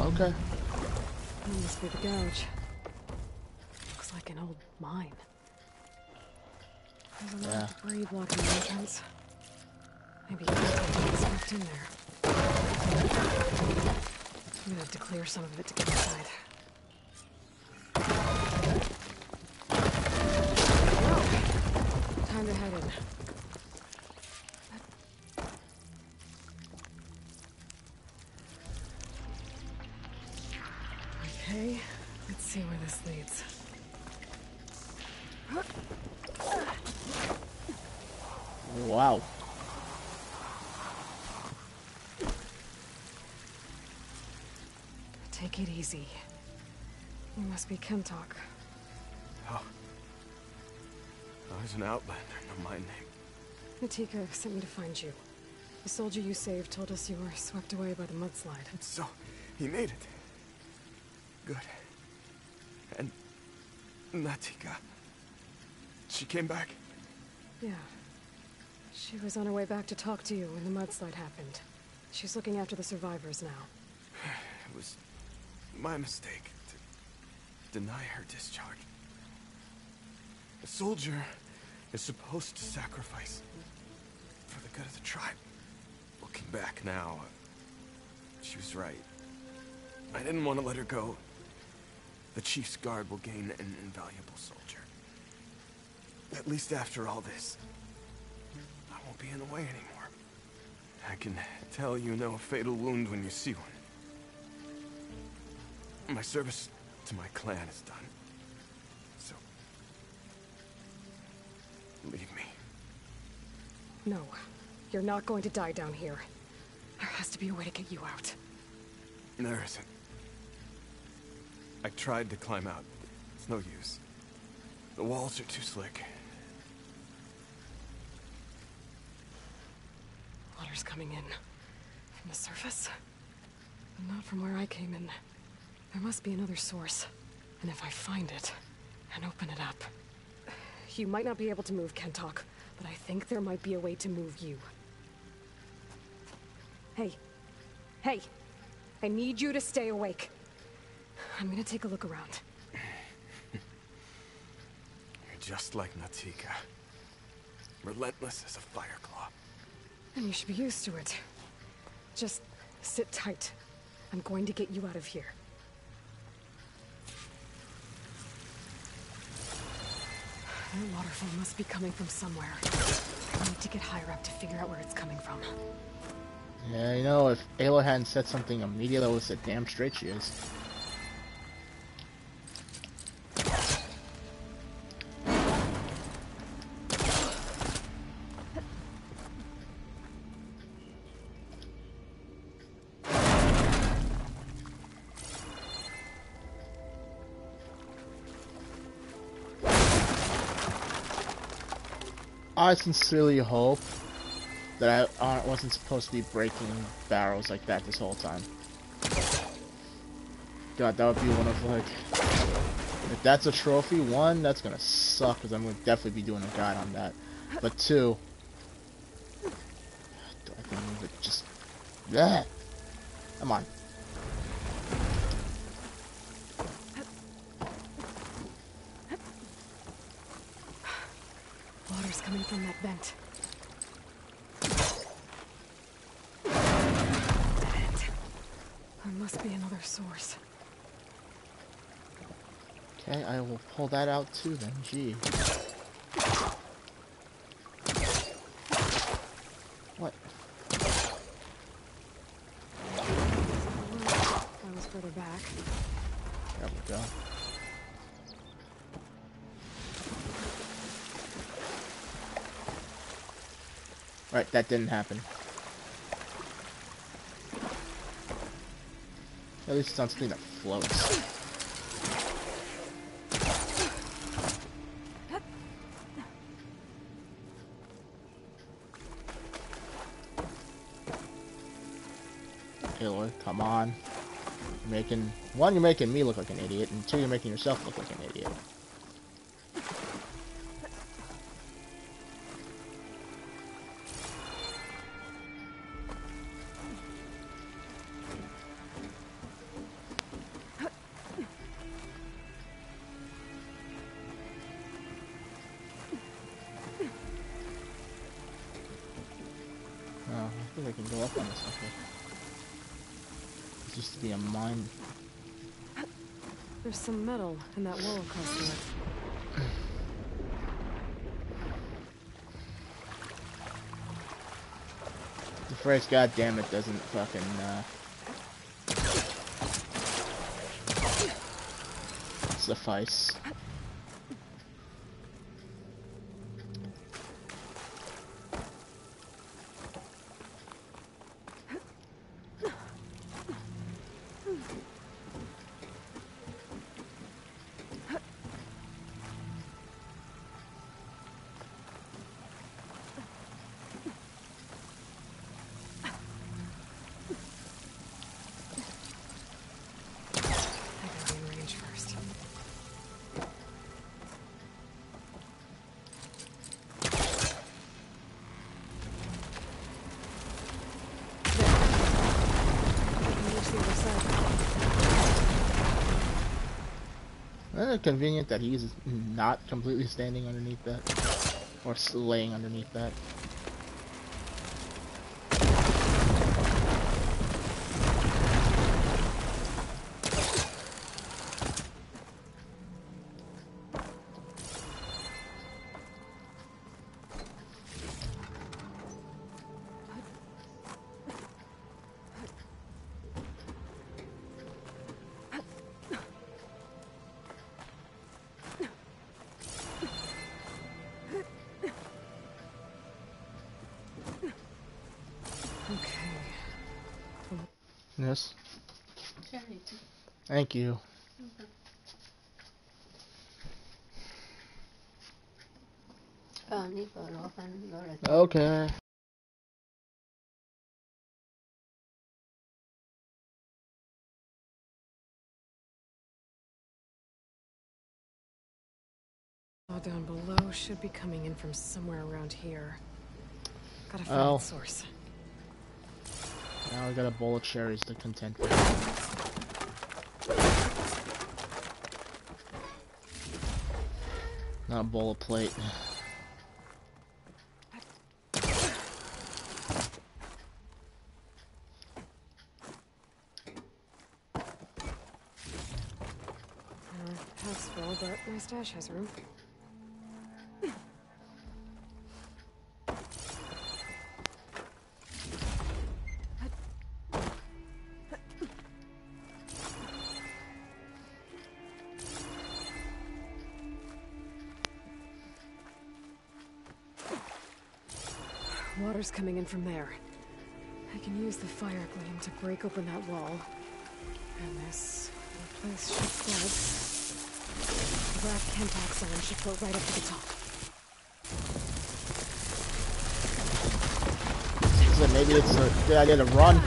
Okay. Must be the gouge. Looks like an old mine. There's a lot Yeah. of debris blocking the entrance. Maybe it's swept in there. I'm gonna have to clear some of it to get inside. You must be Kentok. Oh. I was an outlander, no my name. Natika sent me to find you. The soldier you saved told us you were swept away by the mudslide. So, he made it. Good. And Natika. She came back. Yeah. She was on her way back to talk to you when the mudslide happened. She's looking after the survivors now. (sighs) It was my mistake to deny her discharge. A soldier is supposed to sacrifice for the good of the tribe. Looking back now, she was right. I didn't want to let her go. The chief's guard will gain an invaluable soldier. At least after all this, I won't be in the way anymore. I can tell you know a fatal wound when you see one. My service to my clan is done. So... Leave me. No, you're not going to die down here. There has to be a way to get you out. There isn't. I tried to climb out. It's no use. The walls are too slick. Water's coming in. From the surface? But not from where I came in. There must be another source. And if I find it, and open it up... You might not be able to move Kentok, but I think there might be a way to move you. Hey. Hey! I need you to stay awake. I'm gonna take a look around. You're just like Natika. Relentless as a fireclaw. And you should be used to it. Just sit tight. I'm going to get you out of here. That waterfall must be coming from somewhere. I need to get higher up to figure out where it's coming from. Yeah, you know, if Ayla hadn't said something immediately, I would have said, damn straight she is. I sincerely hope that I wasn't supposed to be breaking barrels like that this whole time. God, that would be one of like... If that's a trophy, one, that's gonna suck, because I'm gonna definitely be doing a guide on that. But two... I can move it just... Yeah. Come on. Water's coming from that vent. Dead. There must be another source. Okay, I will pull that out too then. Gee. What? I was further back. There we go. Right, that didn't happen. At least it's on something that floats. Aloy, come on. You're making one, you're making me look like an idiot, and two, you're making yourself look like an idiot. In that wall across the edge. The phrase "God damn it" doesn't fucking uh, suffice. Convenient that he's not completely standing underneath that? Or laying underneath that? Be coming in from somewhere around here. Gotta find Oh. source. Now I got a bowl of cherries to contend with. Not a bowl of plate. Uh, full, but my stash has room. Water's coming in from there. I can use the Firegleam to break open that wall. And this place should flood. The black Kentox zone should float right up to the top. So maybe it's a good idea to run.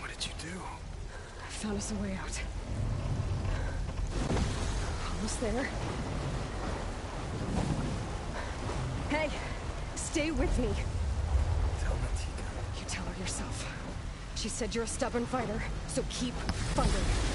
What did you do? I found us a way out. Almost there. Hey, stay with me. Tell Natika. You tell her yourself. She said you're a stubborn fighter, so keep fighting.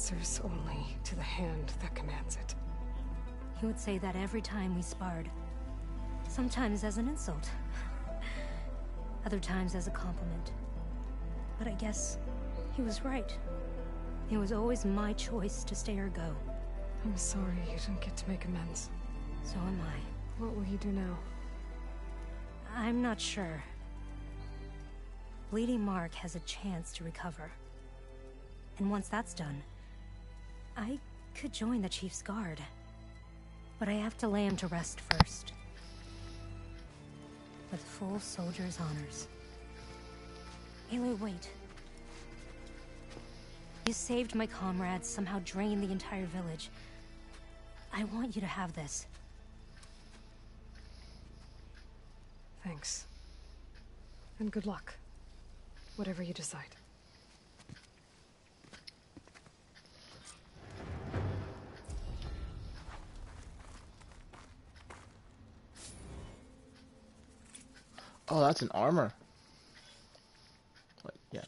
Answers only to the hand that commands it. He would say that every time we sparred. Sometimes as an insult. Other times as a compliment. But I guess he was right. It was always my choice to stay or go. I'm sorry you didn't get to make amends. So am I. What will you do now? I'm not sure. Bleeding Mark has a chance to recover. And once that's done, I could join the Chief's Guard. But I have to lay him to rest first. With full soldier's honors. Aloy, wait. You saved my comrades, somehow drained the entire village. I want you to have this. Thanks. And good luck. Whatever you decide. Oh, that's an armor. Wait, yeah.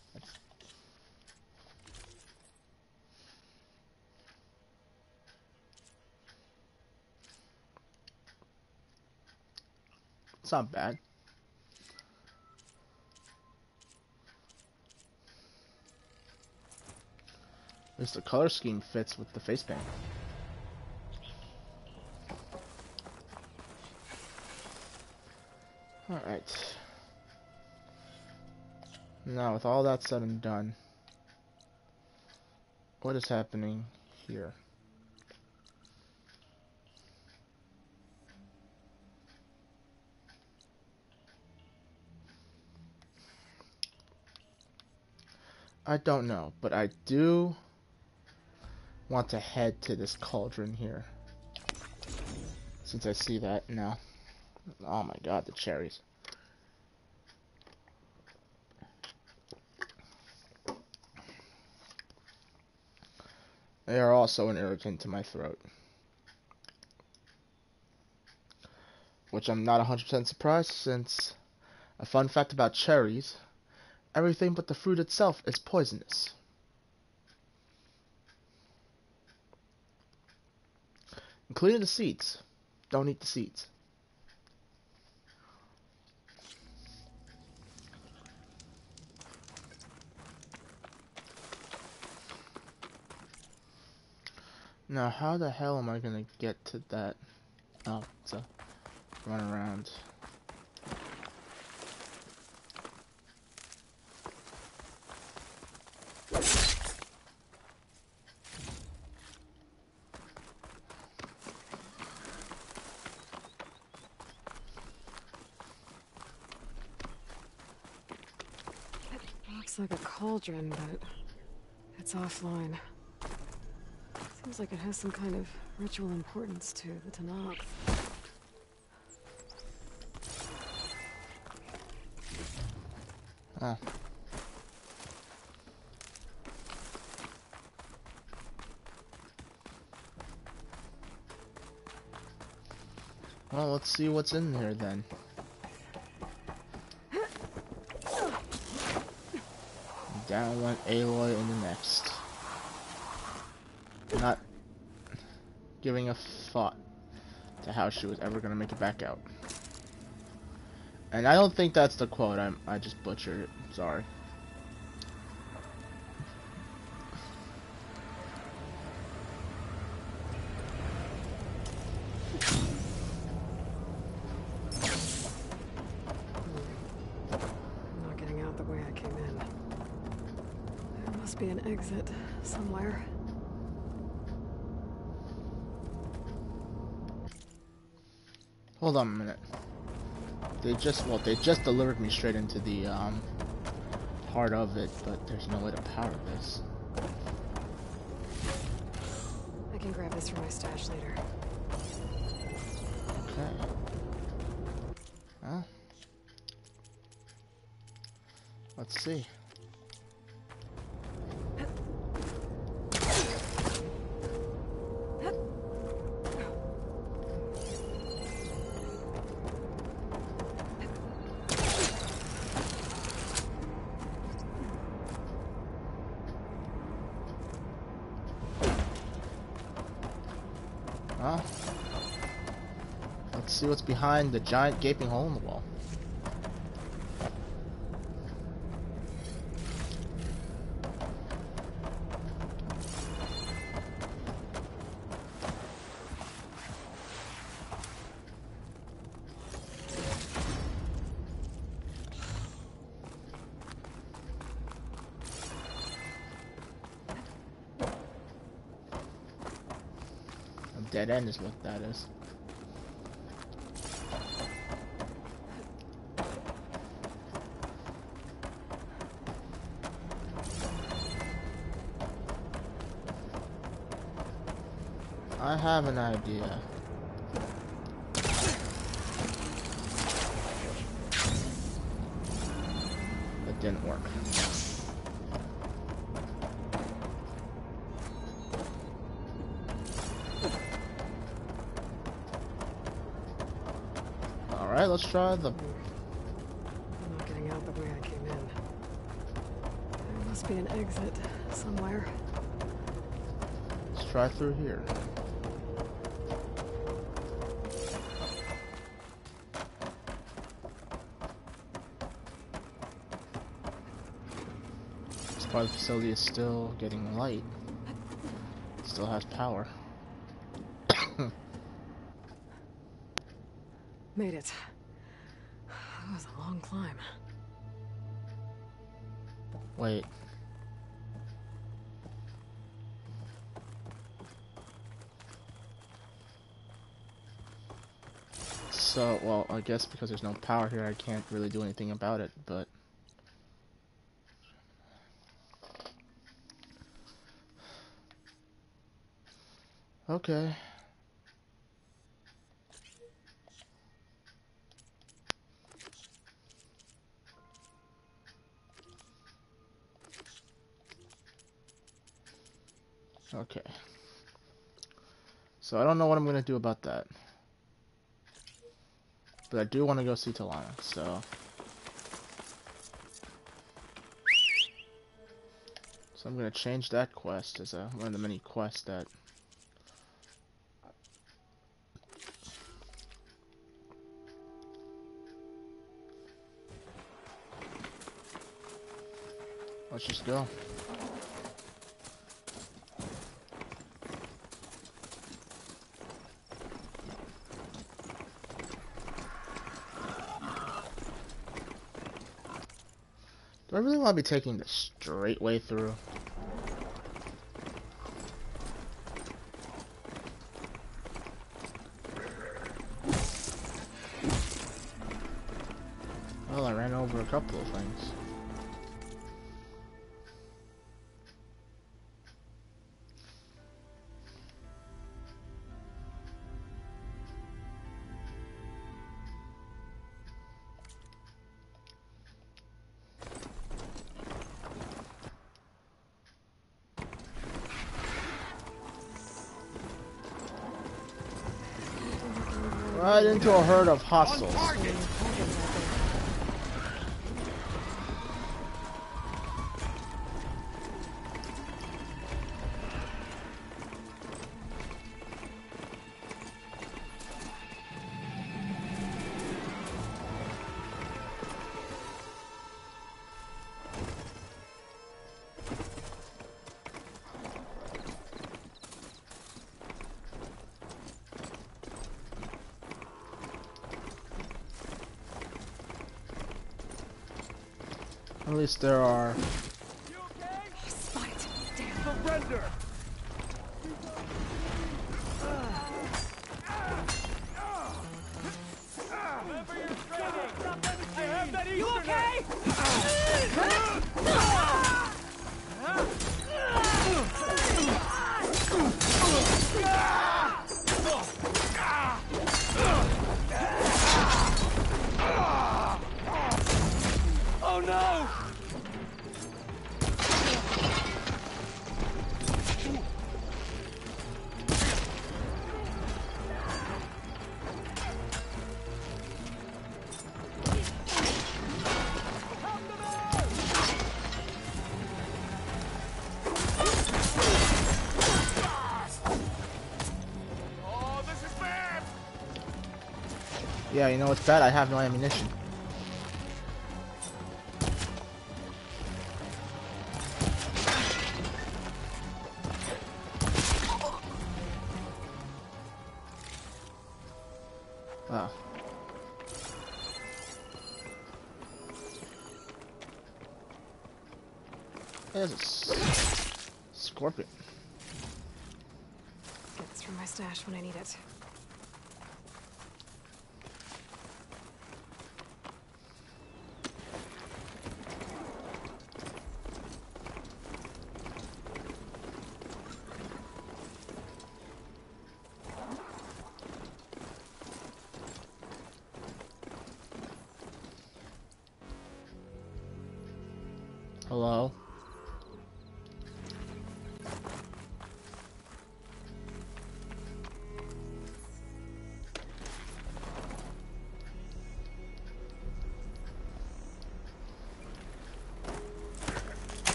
It's not bad. At least the color scheme fits with the face paint. Alright. Now, with all that said and done, what is happening here? I don't know, but I do want to head to this cauldron here. Since I see that now. Oh my god, the cherries. They are also an irritant to my throat. Which I'm not 100% surprised since a fun fact about cherries everything but the fruit itself is poisonous. Including the seeds. Don't eat the seeds. Now, how the hell am I gonna get to that? Oh, a run around. Looks like a cauldron, but it's offline. Seems like it has some kind of ritual importance to the Tenakth. Ah. Well, let's see what's in there then. Down went Aloy in the next. Giving a thought to how she was ever gonna make it back out. And I don't think that's the quote. I I just butchered it. Sorry. Not getting out the way I came in. There must be an exit somewhere. Hold on a minute. They just well, they just delivered me straight into the um heart of it, but there's no way to power this. I can grab this from my stash later. Okay. Well. Let's see. Behind the giant gaping hole in the wall. A dead end is what that is. Have an idea. It didn't work. Alright, let's try the I'm not getting out the way I came in. There must be an exit somewhere. let's try through here. Of the facility is still getting light. Still has power. (coughs) Made it. That was a long climb. Wait. So, well, I guess because there's no power here, I can't really do anything about it, but... Okay. Okay. So I don't know what I'm gonna do about that. But I do want to go see Talanah, so... So I'm gonna change that quest as a, one of the many quests that... Let's just go. Really want to be taking the straight way through? Well, I ran over a couple of things. Into a herd of hostiles. At least there are. Spot it. Surrender! You know what's bad? I have no ammunition.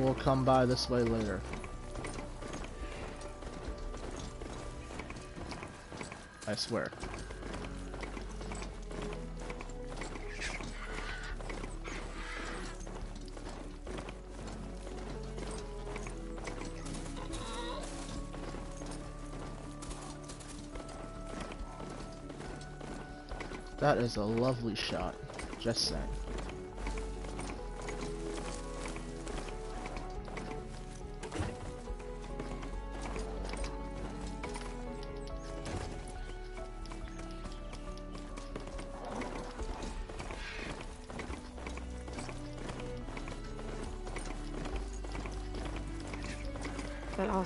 I will come by this way later. I swear. That is a lovely shot. Just saying.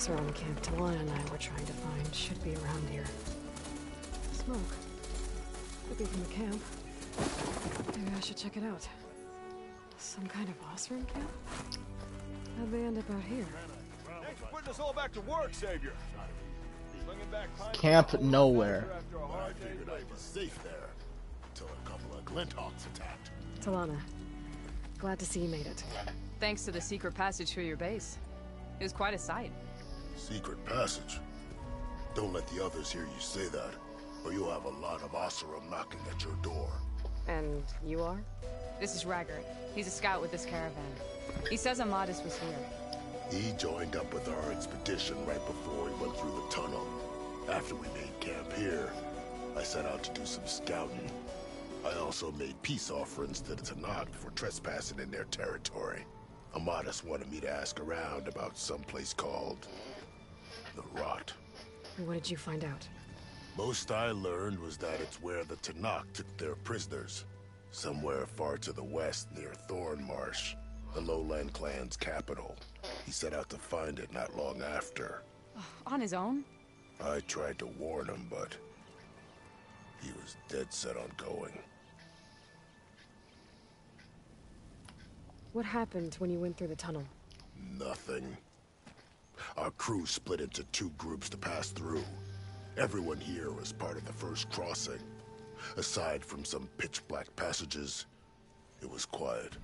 That Oseram camp Talanah and I were trying to find should be around here. Smoke. Could be from the camp. Maybe I should check it out. Some kind of Oseram camp? How'd they end up out here? Thanks for putting us all back to work, Savior. Slinging back pine Camp cones nowhere. after a I hard day's figured I'd be safe there until a couple of Glinthawks attacked. Talanah. Glad to see you made it. Thanks to the secret passage through your base. It was quite a sight. Secret passage. Don't let the others hear you say that, or you'll have a lot of Oseram knocking at your door. And you are? This is Raggart. He's a scout with this caravan. He says Amadis was here. He joined up with our expedition right before we went through the tunnel. After we made camp here, I set out to do some scouting. I also made peace offerings to the Tenakth for trespassing in their territory. Amadis wanted me to ask around about some place called... The Rot. And what did you find out? Most I learned was that it's where the Tenakth took their prisoners. Somewhere far to the west near Thornmarsh, the lowland clan's capital. He set out to find it not long after. Oh, on his own? I tried to warn him, but he was dead set on going. What happened when you went through the tunnel? Nothing. Crew split into two groups to pass through. Everyone here was part of the first crossing. Aside from some pitch-black passages, it was quiet.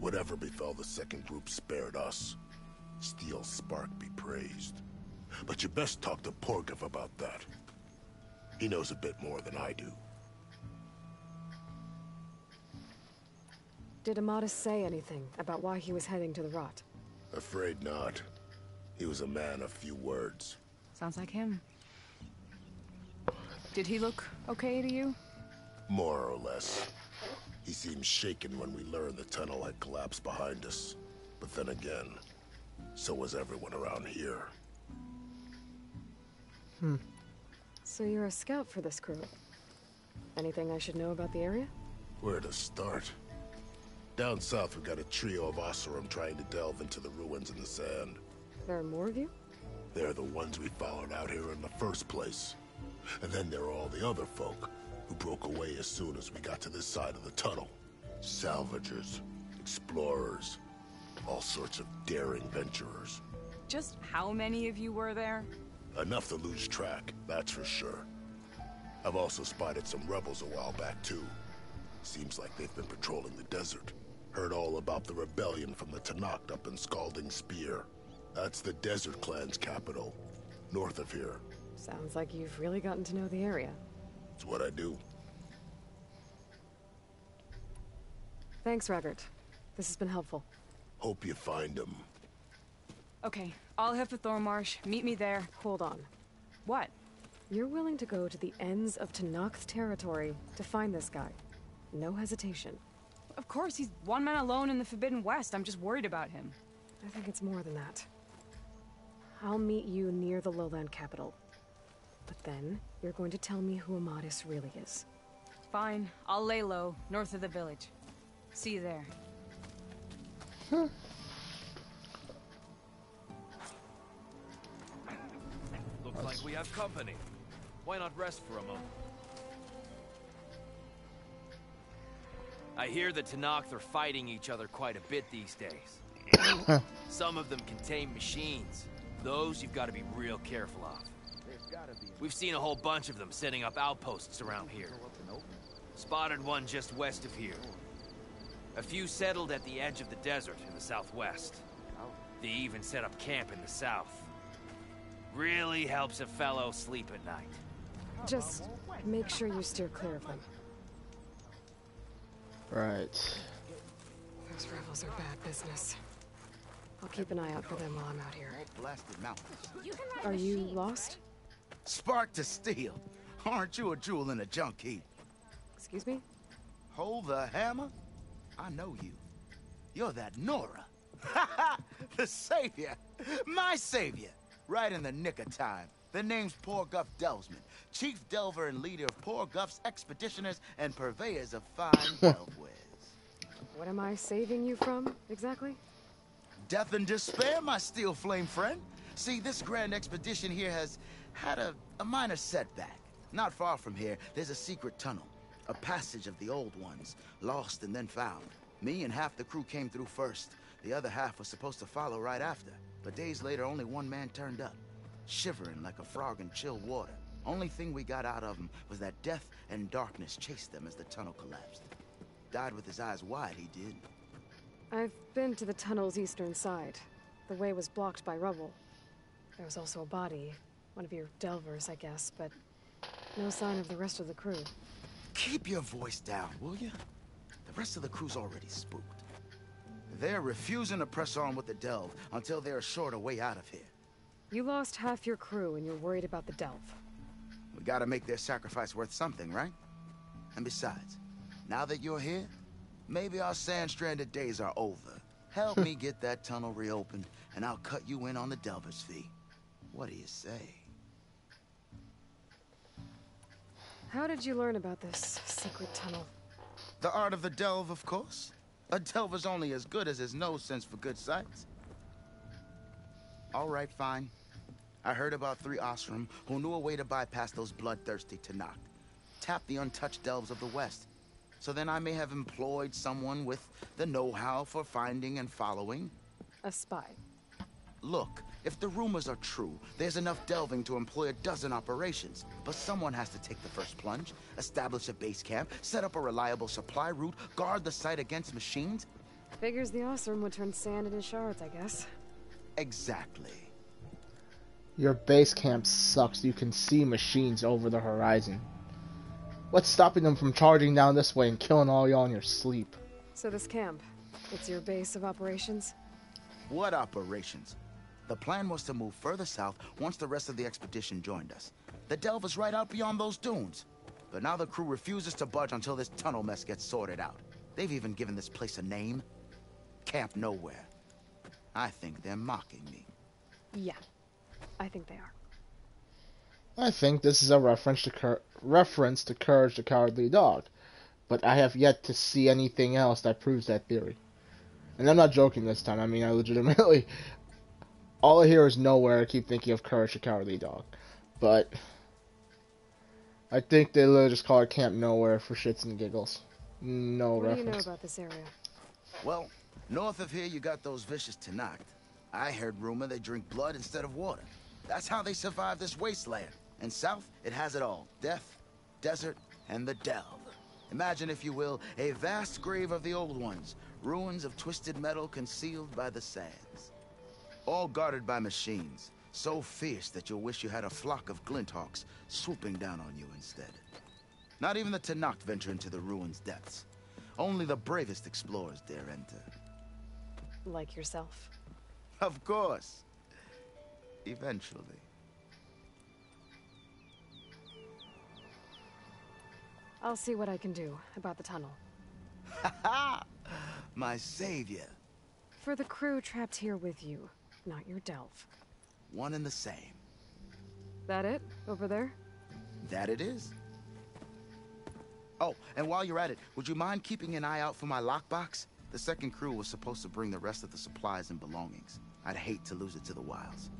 Whatever befell the second group spared us. Steel Spark be praised. But you best talk to Porguf about that. He knows a bit more than I do. Did Amadis say anything about why he was heading to the rot? Afraid not. He was a man of few words. Sounds like him. Did he look okay to you? More or less. He seemed shaken when we learned the tunnel had collapsed behind us. But then again, so was everyone around here. Hmm. So you're a scout for this crew. Anything I should know about the area? Where to start? Down south, we've got a trio of Oseram trying to delve into the ruins in the sand. There are more of you? They're the ones we followed out here in the first place. And then there are all the other folk, who broke away as soon as we got to this side of the tunnel. Salvagers, explorers, all sorts of daring venturers. Just how many of you were there? Enough to lose track, that's for sure. I've also spotted some rebels a while back, too. Seems like they've been patrolling the desert. Heard all about the rebellion from the Tenakth up in Scalding Spear. That's the Desert Clan's capital, north of here. Sounds like you've really gotten to know the area. It's what I do. Thanks, Raggart. This has been helpful. Hope you find him. Okay, I'll head for Thornmarsh. Meet me there. Hold on. What? You're willing to go to the ends of Tenakth territory to find this guy. No hesitation. Of course, he's one man alone in the Forbidden West. I'm just worried about him. I think it's more than that. I'll meet you near the lowland capital. But then, you're going to tell me who Amadis really is. Fine. I'll lay low, north of the village. See you there. (laughs) Looks like we have company. Why not rest for a moment? I hear the Tenakth are fighting each other quite a bit these days. (laughs) Some of them contain machines. Those you've got to be real careful of. We've seen a whole bunch of them setting up outposts around here. Spotted one just west of here. A few settled at the edge of the desert in the southwest. They even set up camp in the south. Really helps a fellow sleep at night. Just make sure you steer clear of them. Right. Those rebels are bad business. I'll keep an eye out for them while I'm out here. Blasted mountains. Are you lost? Spark to steel. Aren't you a jewel in a junk heap? Excuse me? Hold the hammer? I know you. You're that Nora. Ha ha! The savior. My savior. Right in the nick of time. The name's Porguf Delvesman, chief delver and leader of Porguf's expeditioners and purveyors of fine (laughs) delvewares. What am I saving you from, exactly? Death and despair, my steel flame friend. See, this grand expedition here has had a, a minor setback. Not far from here, there's a secret tunnel. A passage of the old ones, lost and then found. Me and half the crew came through first. The other half was supposed to follow right after. But days later, only one man turned up. Shivering like a frog in chill water. Only thing we got out of him was that death and darkness chased them as the tunnel collapsed. Died with his eyes wide, he did. I've been to the tunnel's eastern side. The way was blocked by rubble. There was also a body. One of your delvers, I guess, but no sign of the rest of the crew. Keep your voice down, will you? The rest of the crew's already spooked. They're refusing to press on with the delve until they're assured a way out of here. You lost half your crew and you're worried about the delve. We gotta make their sacrifice worth something, right? And besides, now that you're here, maybe our sand-stranded days are over. Help me get (laughs) that tunnel reopened, and I'll cut you in on the delver's fee. What do you say? How did you learn about this secret tunnel? The art of the delve, of course. A delver's only as good as his nose sense for good sights. All right, fine. I heard about three Oseram who knew a way to bypass those bloodthirsty Tenakth. Tap the untouched delves of the West. So then I may have employed someone with the know-how for finding and following. A spy. Look, if the rumors are true, there's enough delving to employ a dozen operations. But someone has to take the first plunge, establish a base camp, set up a reliable supply route, guard the site against machines. Figures the Oseram would turn sand into shards, I guess. Exactly. Your base camp sucks. You can see machines over the horizon. What's stopping them from charging down this way and killing all y'all in your sleep? So this camp, it's your base of operations? What operations? The plan was to move further south once the rest of the expedition joined us. The delve is right out beyond those dunes. But now the crew refuses to budge until this tunnel mess gets sorted out. They've even given this place a name. Camp Nowhere. I think they're mocking me. Yeah, I think they are. I think this is a reference to Cur reference to Courage the Cowardly Dog, but I have yet to see anything else that proves that theory. And I'm not joking this time. I mean, I legitimately, (laughs) all I hear is nowhere. I keep thinking of Courage the Cowardly Dog, but I think they literally just call it Camp Nowhere for shits and giggles. No what reference. do you know about this area? Well, north of here you got those vicious Tenakth. I heard rumor they drink blood instead of water. That's how they survive this wasteland. And south, it has it all. Death, desert, and the delve. Imagine, if you will, a vast grave of the old ones. Ruins of twisted metal concealed by the sands. All guarded by machines. So fierce that you'll wish you had a flock of glinthawks swooping down on you instead. Not even the Tenakth venture into the ruins' depths. Only the bravest explorers dare enter. Like yourself. Of course. Eventually. I'll see what I can do about the tunnel. (laughs) My savior. For the crew trapped here with you, not your delve. One and the same. That it? Over there? That it is. Oh, and while you're at it, would you mind keeping an eye out for my lockbox? The second crew was supposed to bring the rest of the supplies and belongings. I'd hate to lose it to the wilds.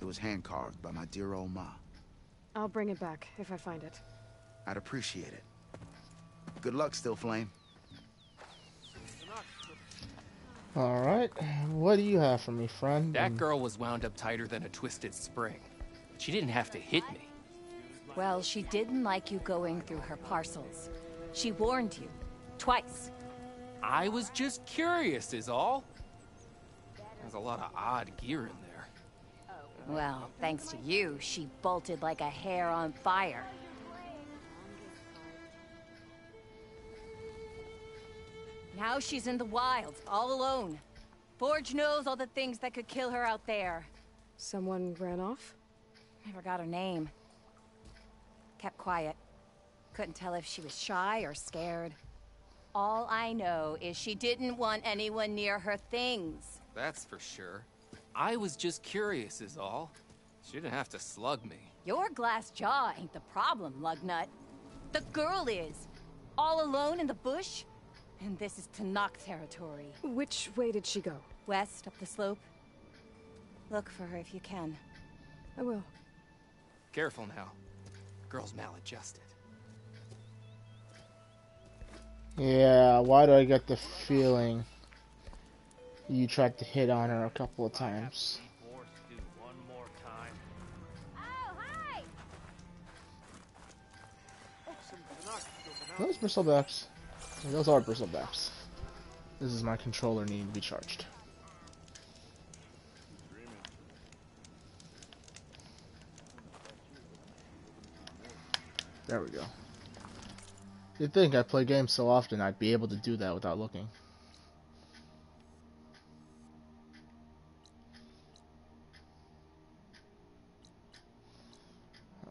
It was hand-carved by my dear old ma. I'll bring it back if I find it. I'd appreciate it. Good luck, Still Flame. Alright, what do you have for me, friend? That girl was wound up tighter than a twisted spring. She didn't have to hit me. Well, she didn't like you going through her parcels. She warned you. Twice. I was just curious, is all. There's a lot of odd gear in there. Well, thanks to you, she bolted like a hare on fire. Now she's in the wilds, all alone. Forge knows all the things that could kill her out there. Someone ran off? Never got her name. Kept quiet. Couldn't tell if she was shy or scared. All I know is she didn't want anyone near her things. That's for sure. I was just curious, is all. She didn't have to slug me. Your glass jaw ain't the problem, Lugnut. The girl is. All alone in the bush? And this is Tenakth territory. Which way did she go? West, up the slope. Look for her if you can. I will. Careful now. Girl's maladjusted. Yeah, why do I get the feeling you tried to hit on her a couple of times? Those bristlebacks. Those are bristlebacks. This is my controller needing to be charged. There we go. You'd think I play games so often I'd be able to do that without looking.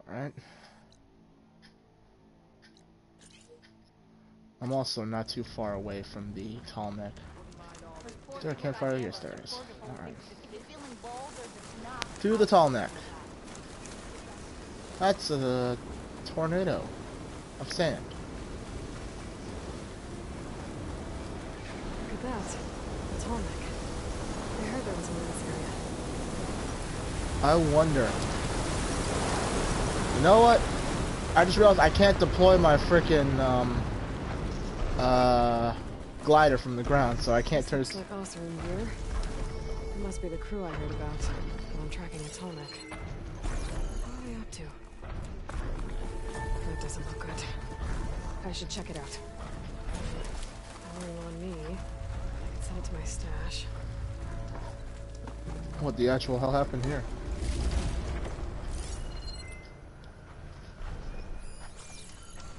Alright. I'm also not too far away from the tall neck. Is there a campfire? Yes, there is. Alright. To the tall neck. That's a tornado of sand. Look at that. The tall neck. I heard there was one in this area. I wonder. You know what? I just realized I can't deploy my freaking um uh, glider from the ground, so I can't turn. Like us in here. It must be the crew I heard about. Well, I'm tracking a Atomic. What are they up to? That doesn't look good. I should check it out. Warning on me. I can send it to my stash. What the actual hell happened here?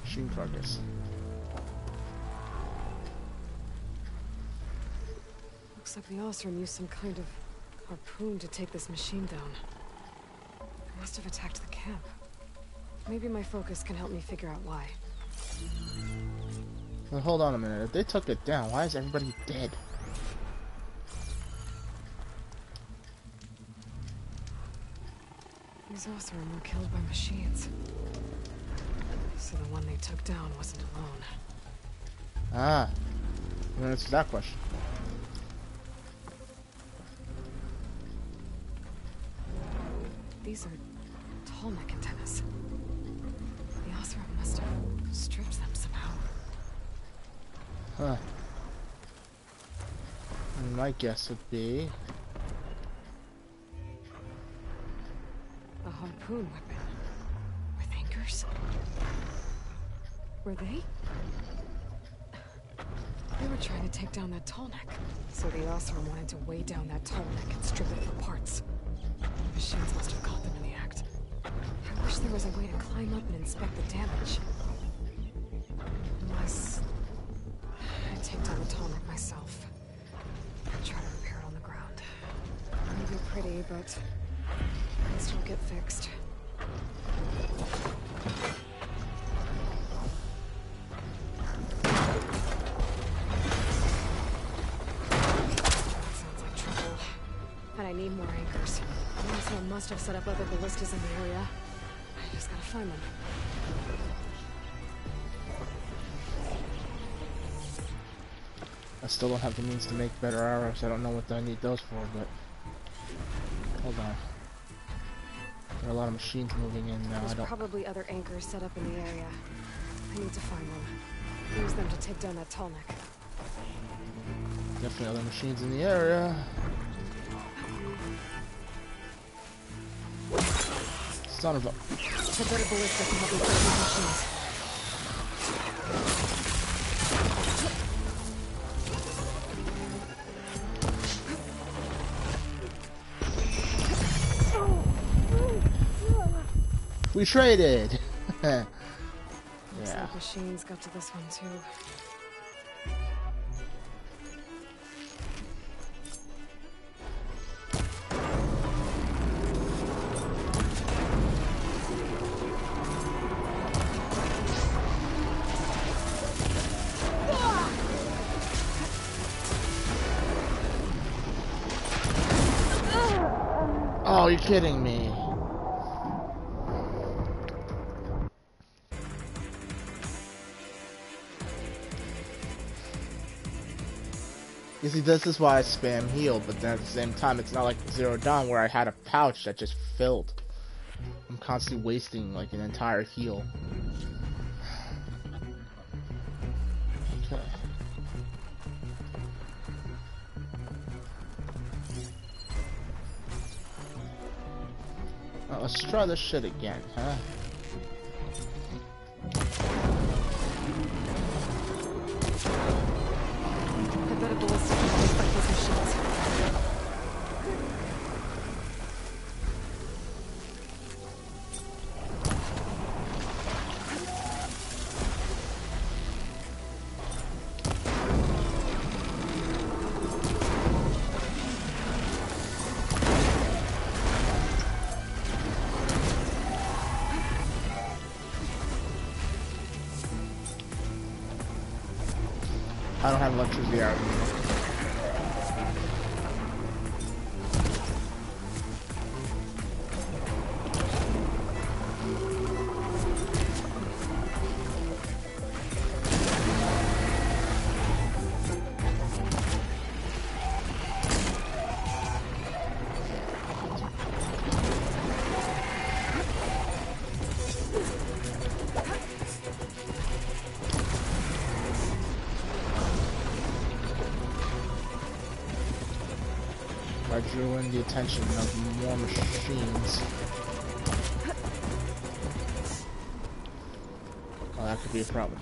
Machine progress. Looks like the Oseram used some kind of harpoon to take this machine down. It must have attacked the camp. Maybe my focus can help me figure out why. Well, hold on a minute. If they took it down, why is everybody dead? These Oseram were killed by machines. So the one they took down wasn't alone. Ah. Then answer that question. These are Tallneck antennas. The Oseram must have stripped them somehow. Huh. My guess would be A harpoon weapon. With anchors? Were they? They were trying to take down that tall neck. So the Oseram wanted to weigh down that tall neck and strip it for parts. The machines must have caught them in the act. I wish there was a way to climb up and inspect the damage. Unless... I take down the neck myself. And try to repair it on the ground. Maybe pretty, but... Least it'll get fixed. Must have set up other ballistas in the area. I just gotta find them. I still don't have the means to make better arrows. I don't know what I need those for, but hold on. There are a lot of machines moving in now. I There's don't. probably other anchors set up in the area. I need to find them. Use them to take down that tall neck. Definitely other machines in the area. Son of a. The better ballista can help me break these machines. We traded. (laughs) Looks yeah. like machines got to this one too. Kidding me. You see, this is why I spam heal, but then at the same time, it's not like Zero Dawn where I had a pouch that just filled. I'm constantly wasting like an entire heal. Let's try this shit again, huh? I drew in the attention of more machines. Oh, that could be a problem.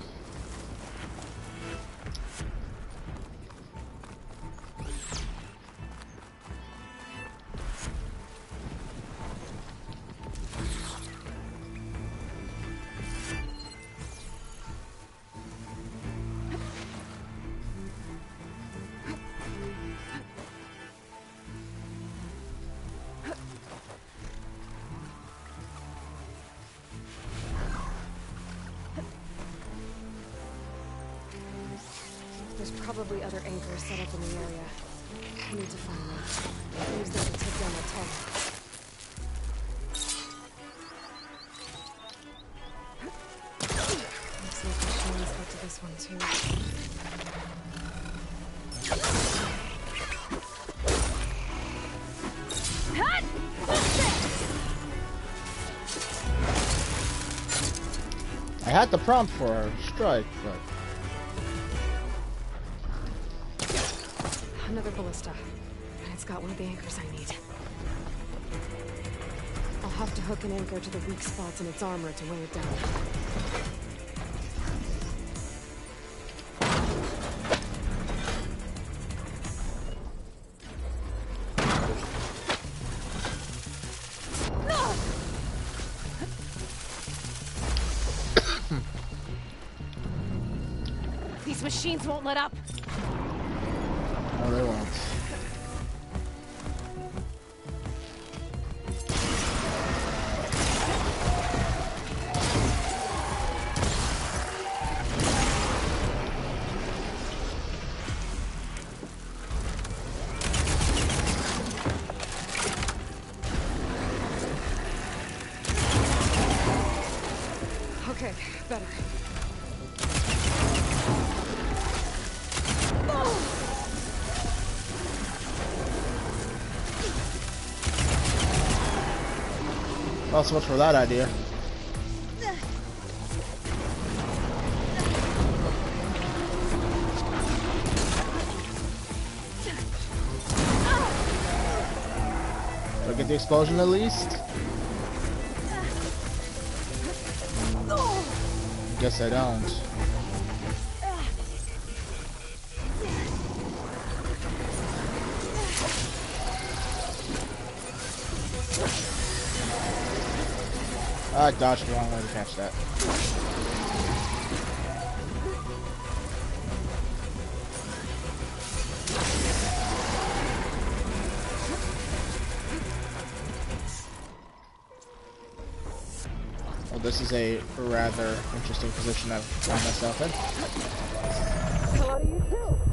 Had the prompt for a strike, but Another ballista. And it's got one of the anchors I need. I'll have to hook an anchor to the weak spots in its armor to weigh it down. Won't let up. no, they won't. Well, so much for that idea. Do I get the explosion at least? Guess I don't. Dodged the wrong way to catch that. Well, this is a rather interesting position I've found myself in. Hello to you too.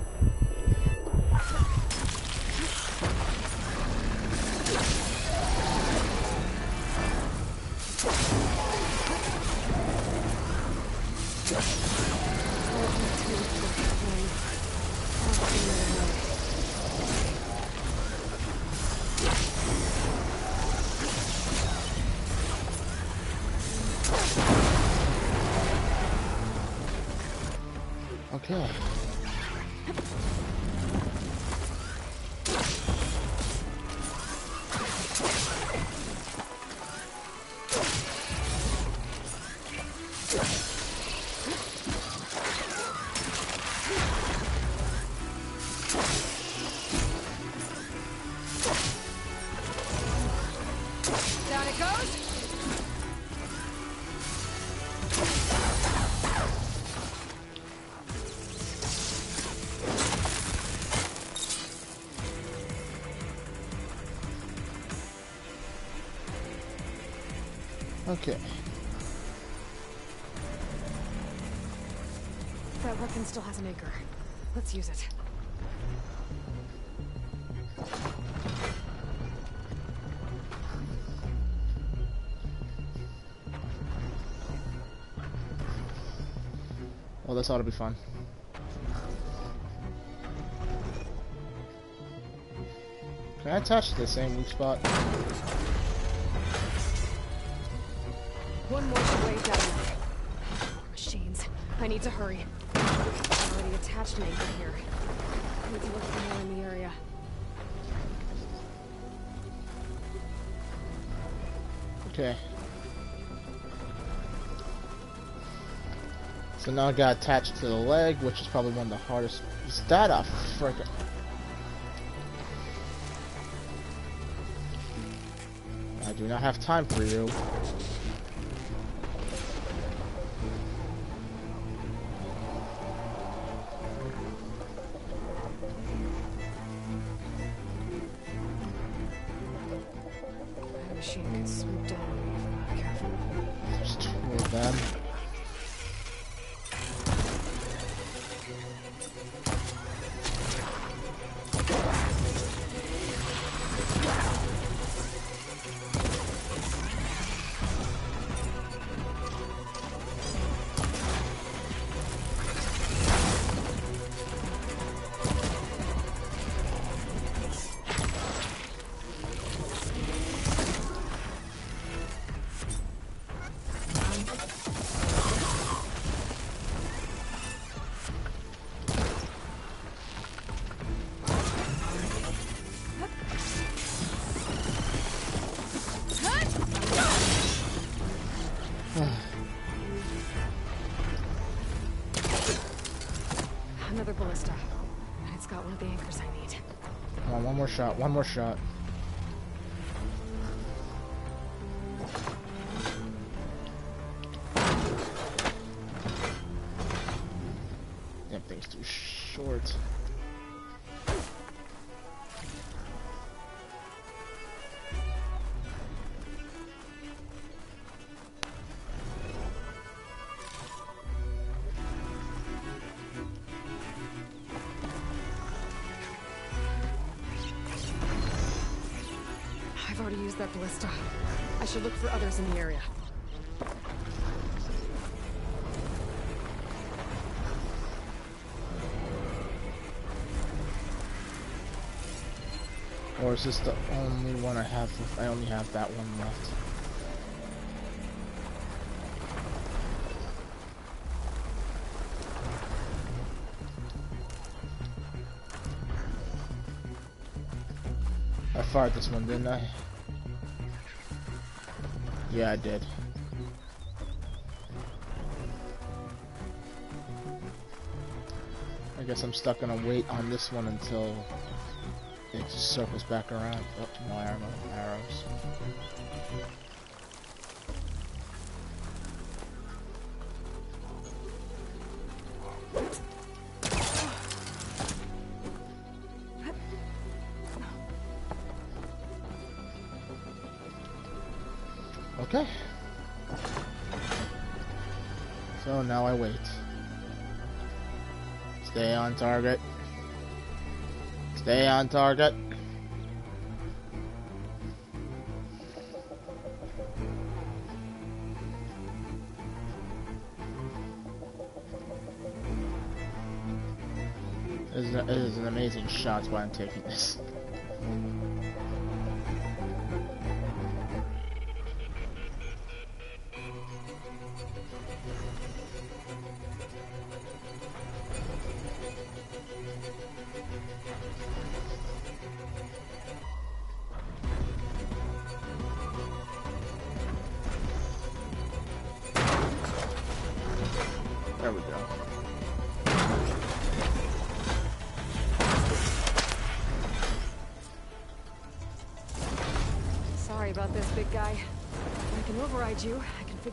Okay. That weapon still has an anchor. Let's use it. Oh, well, this ought to be fun. Can I attach to the same weak spot? One more weigh down. More machines. I need to hurry. Already attached an here. I need to look for more in the area. Okay. So now I got attached to the leg, which is probably one of the hardest. Is that a frickin'... I do not have time for you. Shot, one more shot. Others in the area. Or is this the only one I have? I only have that one left. I fired this one, didn't I? Yeah, I did. I guess I'm stuck gonna wait on this one until it just circles back around. Oh, no arrow, arrows. Target. Stay on target. It is, an, it is an amazing shot why I'm taking this.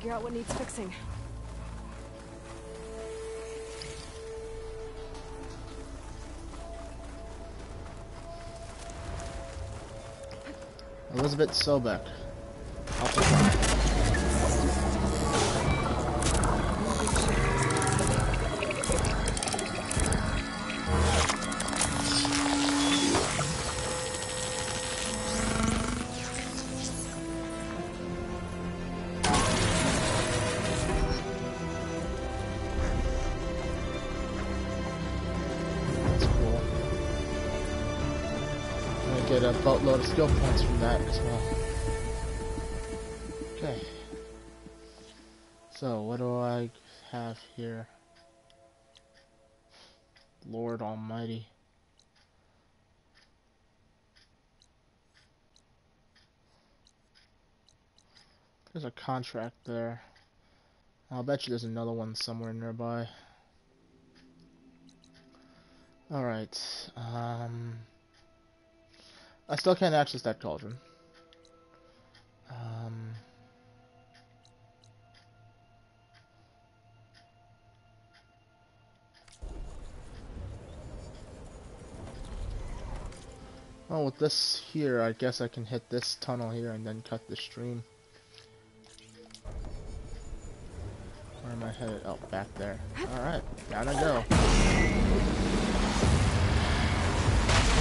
Figure out what needs fixing. Elizabeth Sobek. Get a boatload of skill points from that as well. Okay. So, what do I have here? Lord Almighty. There's a contract there. I'll bet you there's another one somewhere nearby. Alright, um... I still can't access that cauldron. Um... Oh, with this here, I guess I can hit this tunnel here and then cut the stream. Where am I headed? Oh, back there. Alright, down I go.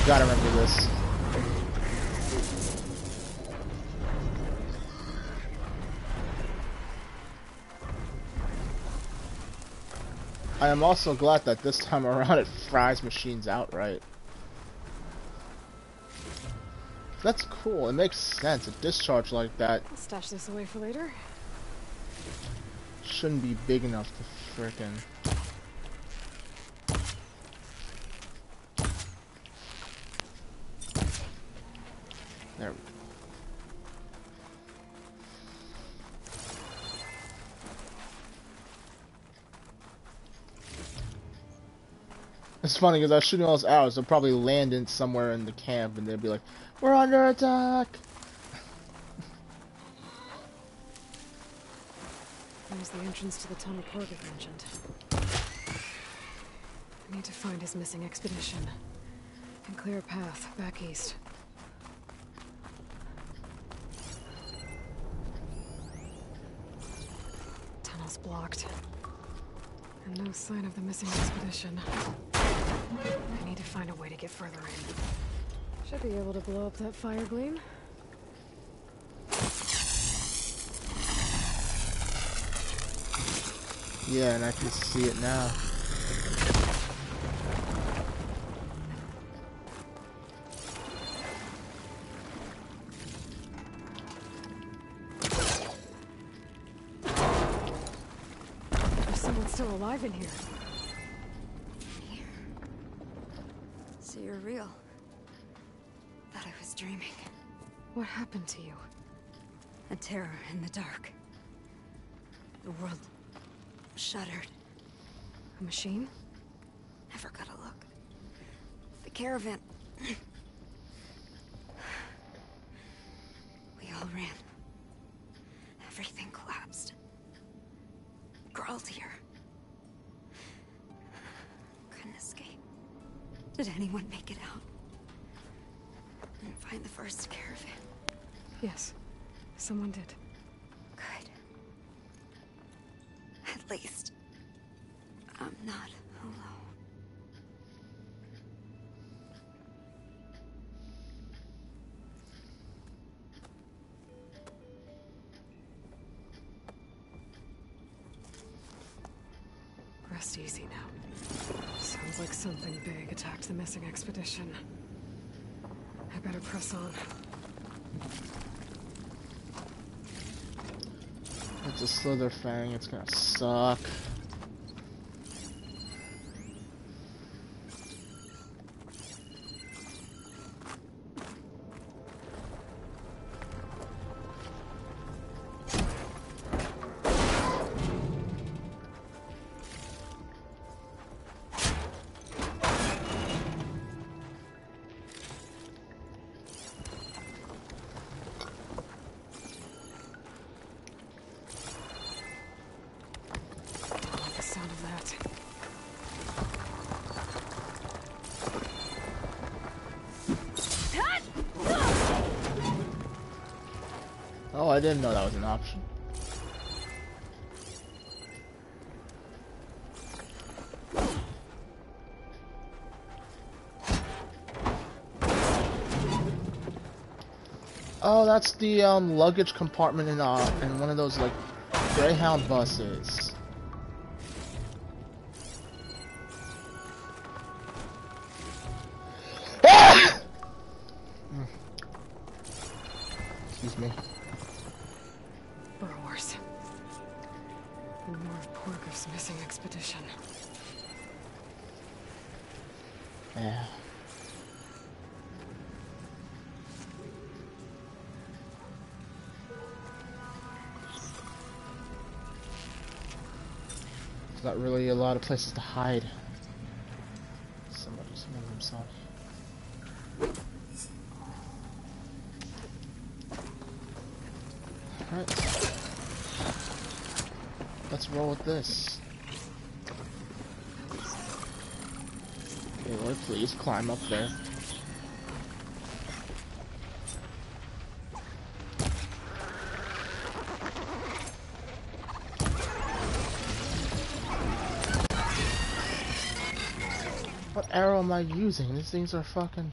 Gotta remember this. I am also glad that this time around it fries machines outright. That's cool. It makes sense. A discharge like that I'll stash this away for later. shouldn't be big enough to frickin' There we go. It's funny because I was shooting all those arrows. They'll probably land in somewhere in the camp, and they'll be like, "We're under attack." There's the entrance to the tunnel Corvid mentioned. I need to find his missing expedition. And clear a path back east. Tunnel's blocked. And no sign of the missing expedition. I need to find a way to get further in. Should be able to blow up that Firegleam. Yeah, and I can see it now. There's someone still alive in here. Happened to you? A terror in the dark. The world shuddered. A machine? Never got a look. The caravan. (sighs) we all ran. Everything collapsed. Crawled here. Couldn't escape. Did anyone make it out? And find the first caravan? Yes. Someone did. Good. At least, I'm not alone. Rest easy now. Sounds like something big attacked the missing expedition. I better press on. It's a Slitherfang. It's gonna suck. Didn't know that was an option. Oh, that's the um, luggage compartment in uh in one of those like Greyhound buses. Ah! Mm. Excuse me. Missing expedition. Yeah. There's not really a lot of places to hide. Somebody's moving himself. Alright. Let's roll with this. Okay, Lord, please climb up there. What arrow am I using? These things are fucking...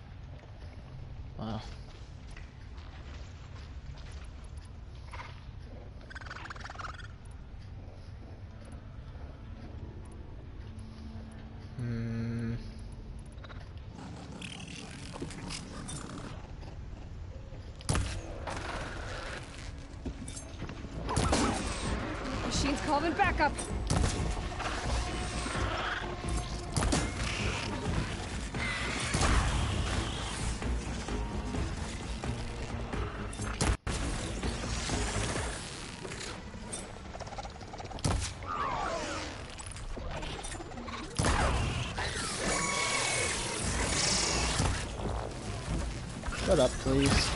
please.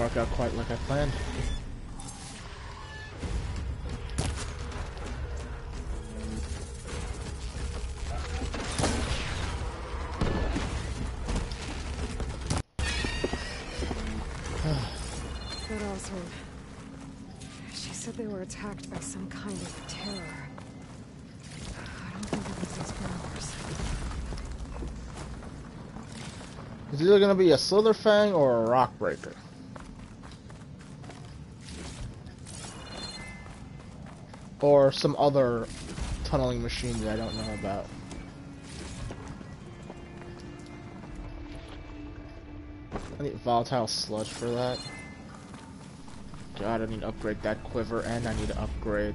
Work out quite like I planned. Good Oswald. She said they were attacked by some kind of terror. I don't think it was these burrowers. It's either gonna be a Slitherfang or a Rockbreaker. Or some other tunneling machine that I don't know about. I need volatile sludge for that. God, I need to upgrade that quiver and I need to upgrade.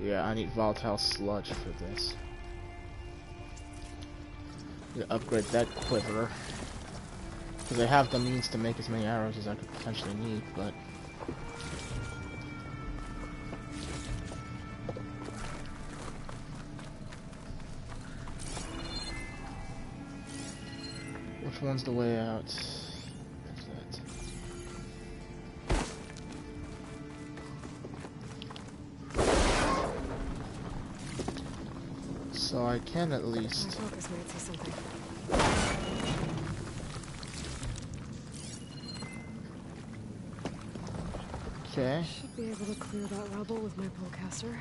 Yeah, I need volatile sludge for this. Upgrade that quiver. Because I have the means to make as many arrows as I could potentially need, but... one's the way out? So I can at least... focus might see something. Okay. Should be able to clear that rubble with my bowcaster.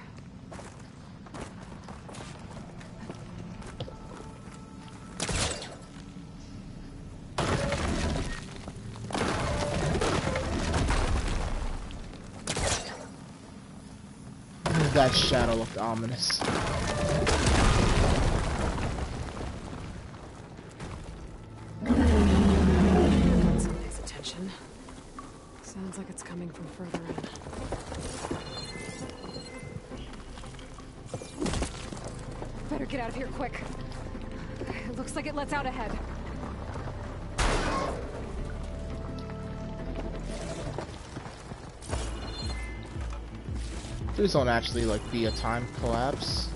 That shadow looked ominous. Sounds like it's coming from further in. Better get out of here quick. It looks like it lets out ahead. Please don't actually like be a time collapse.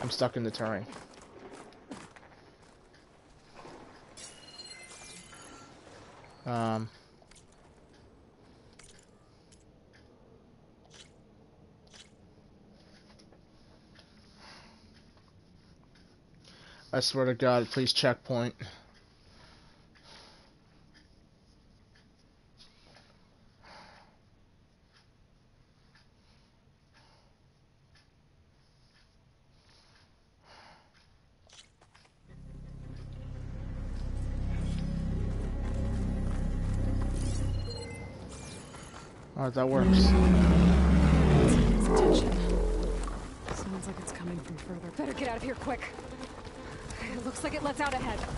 I'm stuck in the terrain. I swear to God, please checkpoint. Alright, that works. Sounds like it's coming from further. Better get out of here quick. Like it lets out ahead.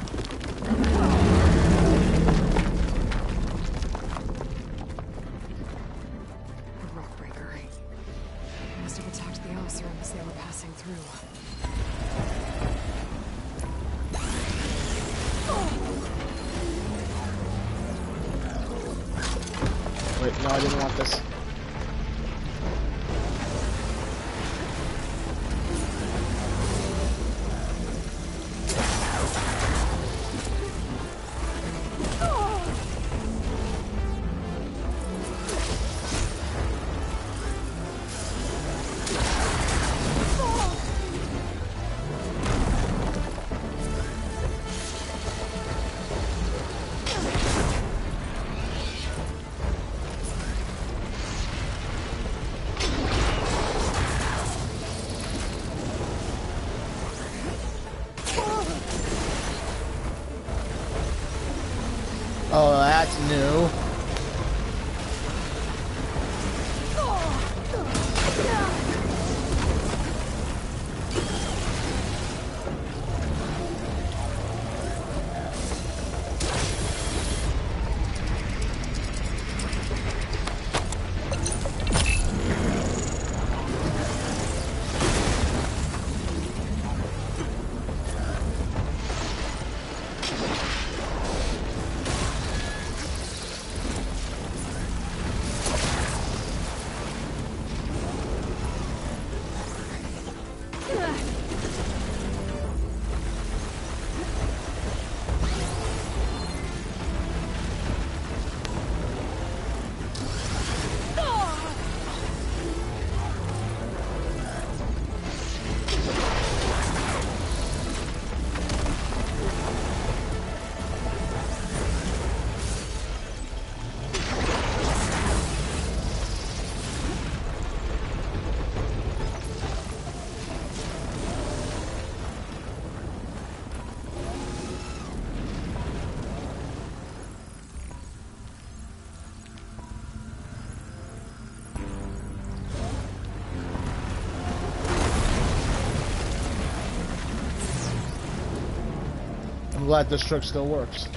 Glad this trick still works.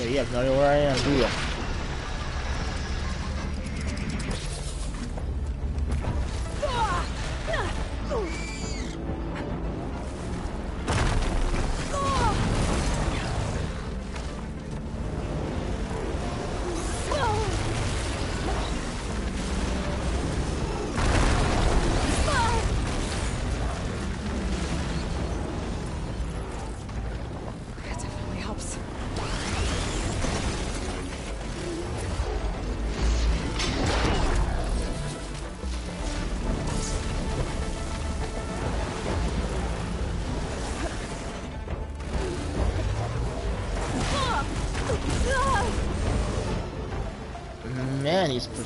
Yeah, you have no idea where I am, do you?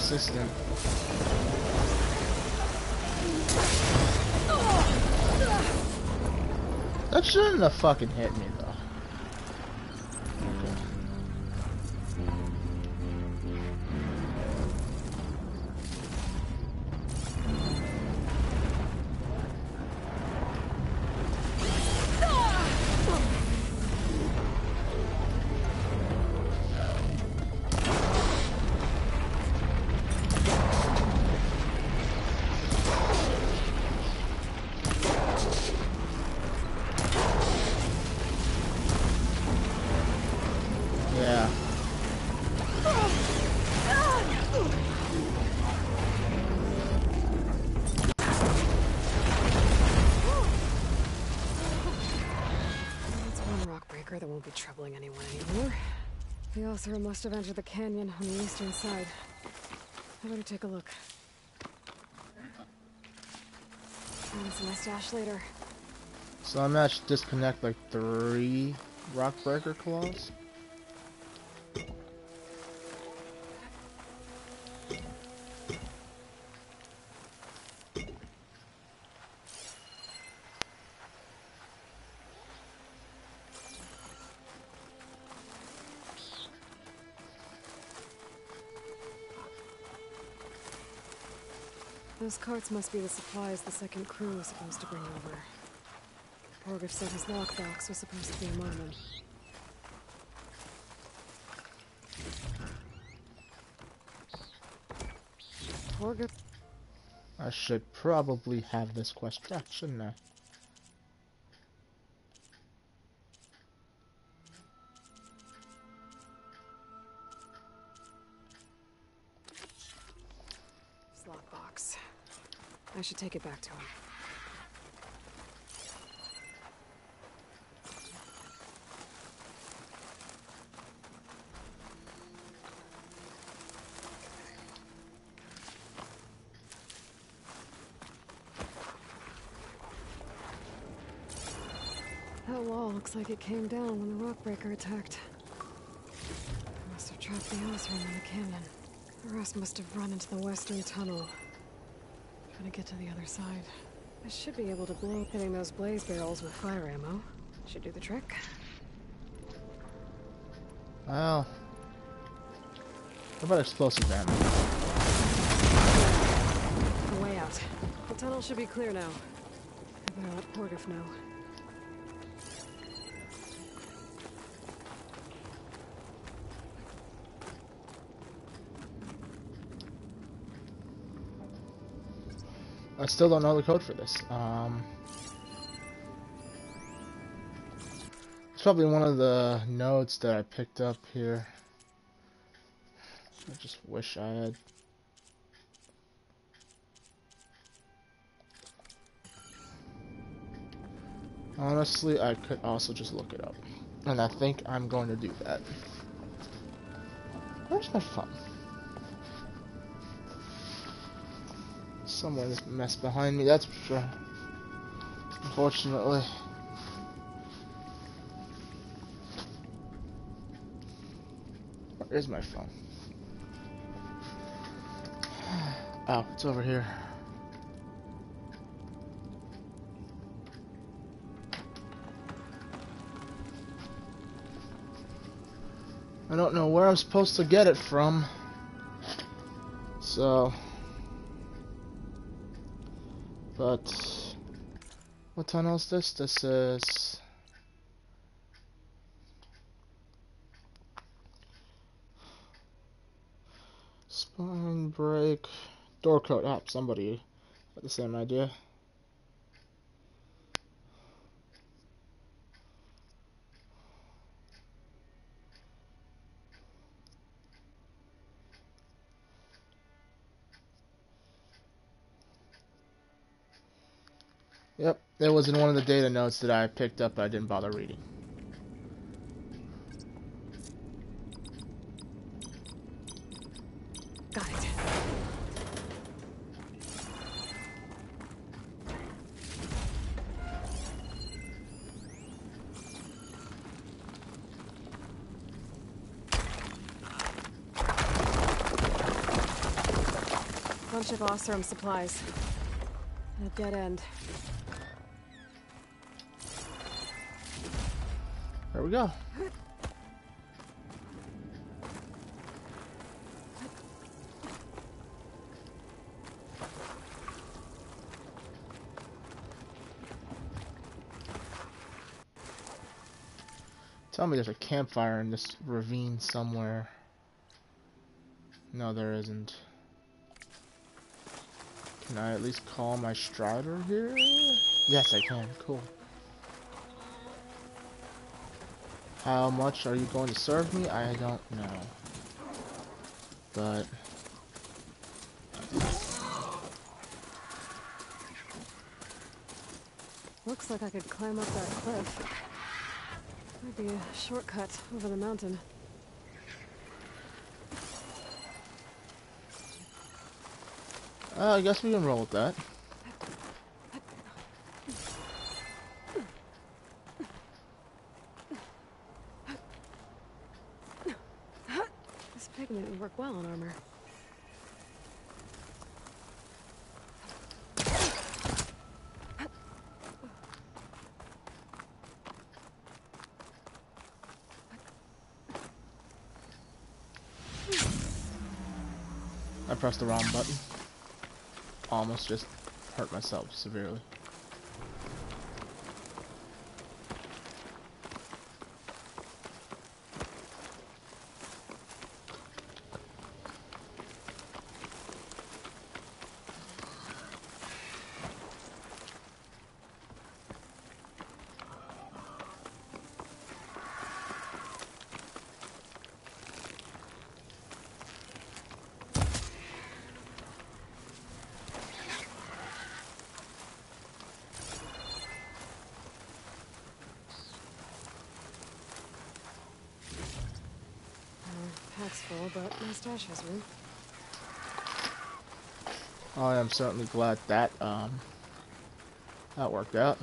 Man. That shouldn't have fucking hit me though. The must have entered the canyon on the eastern side. I better take a look. Answer my stash later. So I to disconnect like three Rockbreaker claws. Those carts must be the supplies the second crew was supposed to bring over. Porguf said his lockbox was supposed to be among them. Porguf I should probably have this quest tracked, shouldn't I should take it back to him. That wall looks like it came down when the rockbreaker attacked. They must have trapped the Oseram in the canyon. The rest must have run into the western tunnel. Trying to get to the other side. I should be able to blow hitting those blaze barrels with fire ammo. Should do the trick. Well. What about explosive ammo? The way out. The tunnel should be clear now. I better let Porguf know. I still don't know the code for this. Um, it's probably one of the nodes that I picked up here. I just wish I had. Honestly, I could also just look it up. And I think I'm going to do that. Where's my phone? This mess behind me, that's for sure. Unfortunately. Where's my phone? (sighs) Oh, it's over here. I don't know where I'm supposed to get it from. So... But... What tunnel is this? This is... Spine break... Door code. Ah, somebody had the same idea. It was in one of the data notes that I picked up I didn't bother reading. Got it. Bunch of Oseram supplies. A dead end. We go. Tell me there's a campfire in this ravine somewhere. No, there isn't. Can I at least call my strider here? Yes, I can. Cool. How much are you going to serve me? I don't know. But... Looks like I could climb up that cliff. Might be a shortcut over the mountain. Uh, I guess we can roll with that. This pigment would work well on armor. I pressed the wrong button. Almost just hurt myself severely. But my stash has room. I am certainly glad that um that worked out.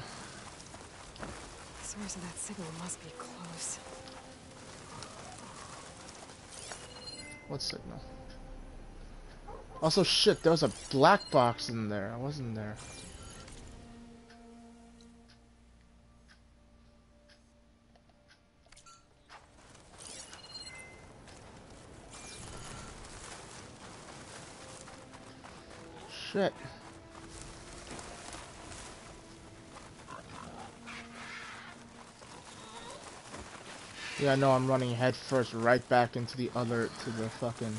The source of that signal must be close. What signal? Also, shit, there was a black box in there. I wasn't there. Shit. Yeah, no, I'm running head first right back into the other, to the fucking...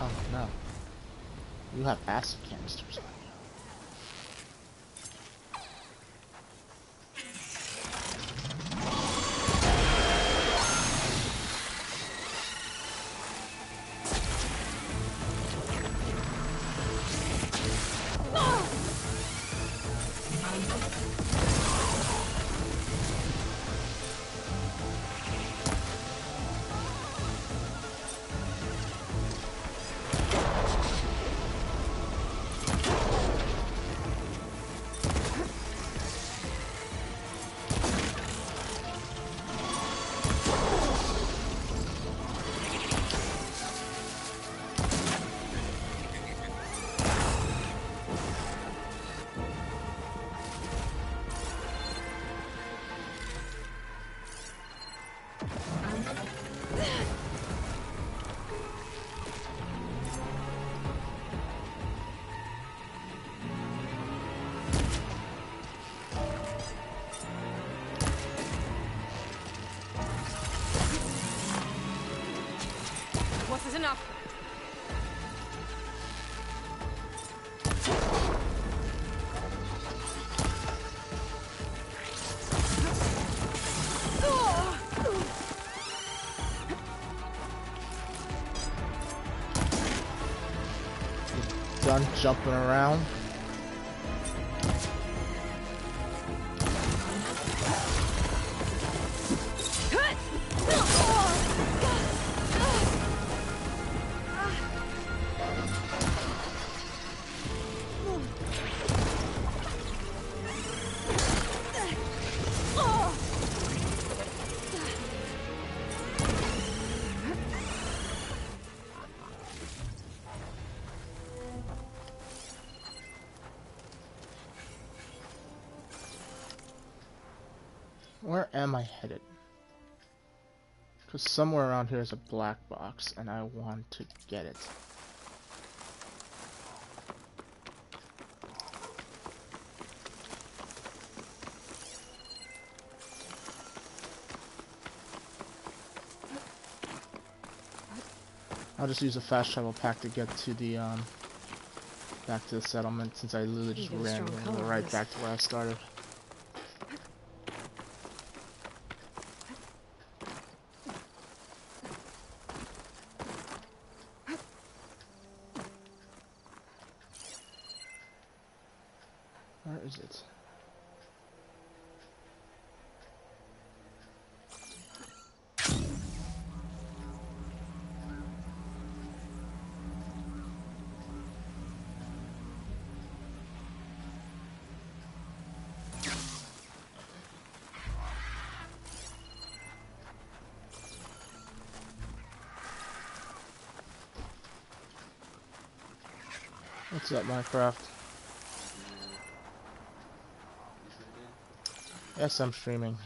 Oh no. You have acid Done jumping around. Somewhere around here is a black box, and I want to get it. I'll just use a fast travel pack to get to the, um, back to the settlement, since I literally just You get a ran right back to where I started. Where is it? Up, Minecraft? Yes, I'm streaming.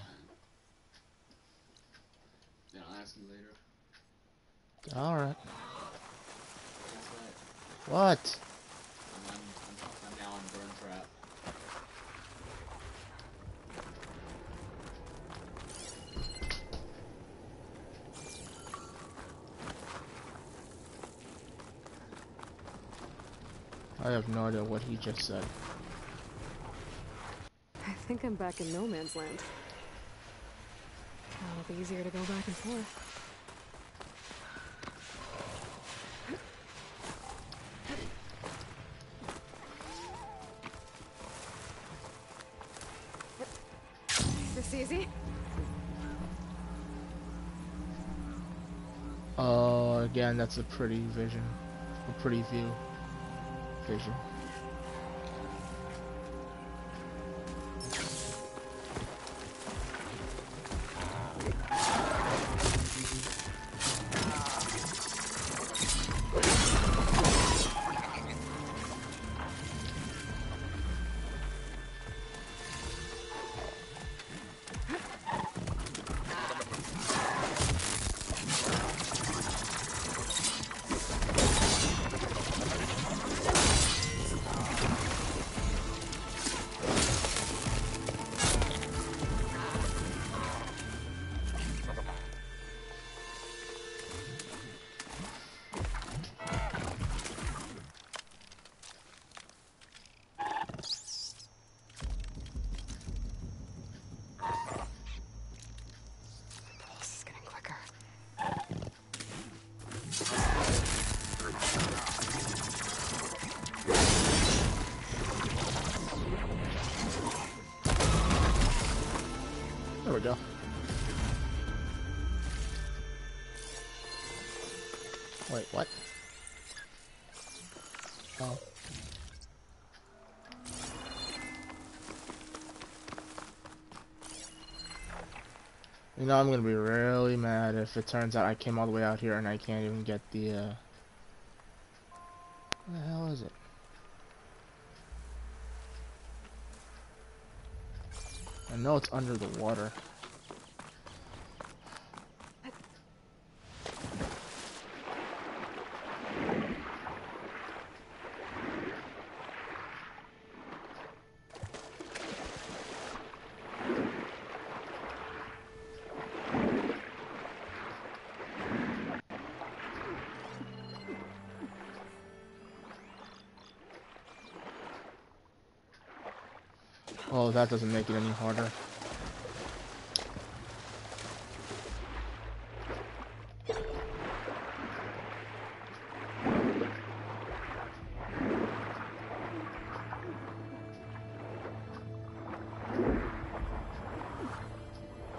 just said. I think I'm back in no man's land. Now it'll be easier to go back and forth. Oh, uh, again, that's a pretty vision. A pretty view. Vision. Know, I'm gonna be really mad if it turns out I came all the way out here and I can't even get the, uh... The hell is it? I know it's under the water. Oh, that doesn't make it any harder.